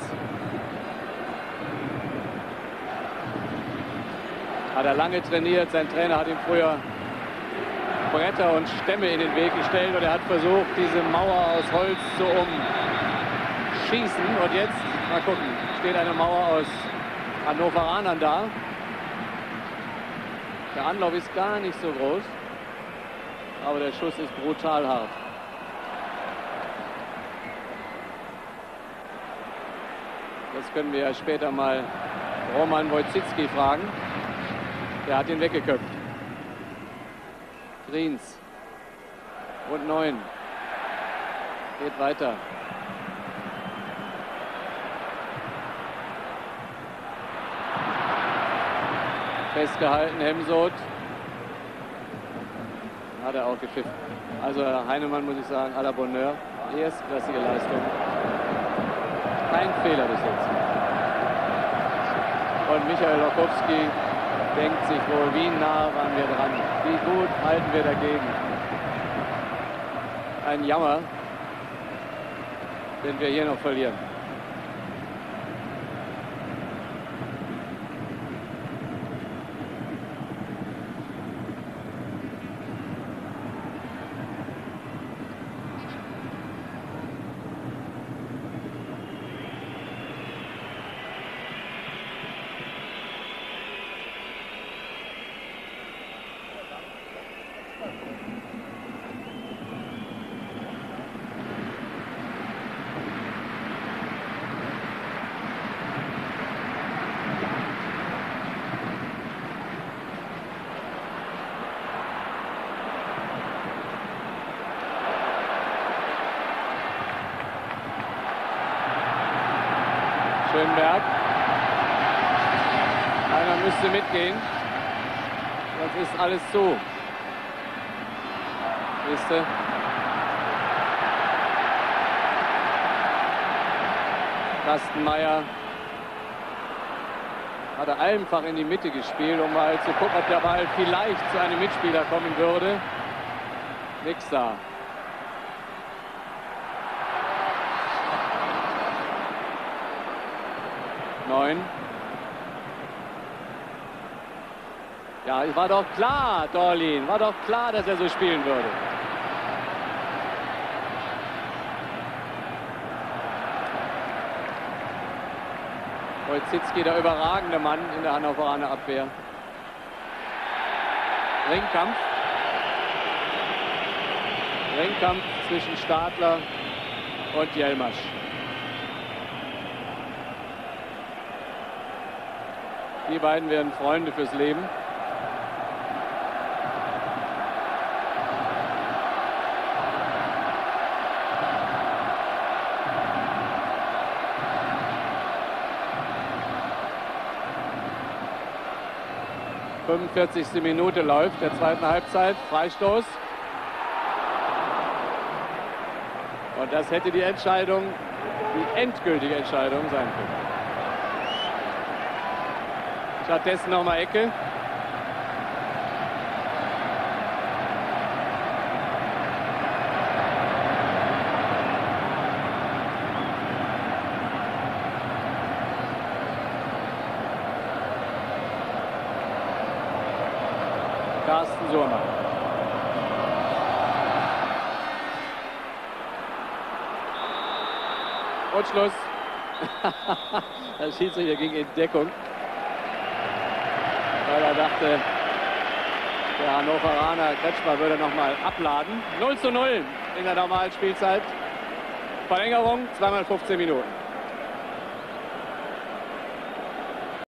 [SPEAKER 1] Hat er lange trainiert. Sein Trainer hat ihm früher Bretter und Stämme in den Weg gestellt und er hat versucht, diese Mauer aus Holz zu umschießen. Und jetzt, mal gucken, steht eine Mauer aus Hannoveranern da. Der Anlauf ist gar nicht so groß, aber der Schuss ist brutal hart. Das können wir ja später mal Roman Wojcicki fragen. Der hat ihn weggeköpft. Greens. Und neun. Geht weiter. Festgehalten, Hemsot. Hat er auch gepfiffen. Also Heinemann muss ich sagen, à la Bonheur. Erstklassige Leistung. Kein Fehler bis jetzt. Und Michael Lokowski denkt sich wohl, wie nah waren wir dran, wie gut halten wir dagegen. Ein Jammer, wenn wir hier noch verlieren. Schönberg. Einer müsste mitgehen. Sonst ist alles zu. Nächste. Kastenmeier einfach in die Mitte gespielt, um mal zu gucken, ob der Ball vielleicht zu einem Mitspieler kommen würde. Nix da. Neun. Ja, es war doch klar, Dorlin, war doch klar, dass er so spielen würde. Wojcicki, der überragende Mann in der Hannoveraner Abwehr. Ringkampf. Ringkampf zwischen Stadler und Jelmasch. Die beiden werden Freunde fürs Leben. ...45. Minute läuft der zweiten Halbzeit. Freistoß. Und das hätte die Entscheidung, die endgültige Entscheidung sein können. Stattdessen nochmal Ecke. Carsten Surmann. Und Schluss. Der Schiedsrichter ging in Deckung weil er dachte, der Hannoveraner Kretschmer würde noch mal abladen. 0 zu 0 in der normalen Spielzeit. Verlängerung, zweimal 15 Minuten.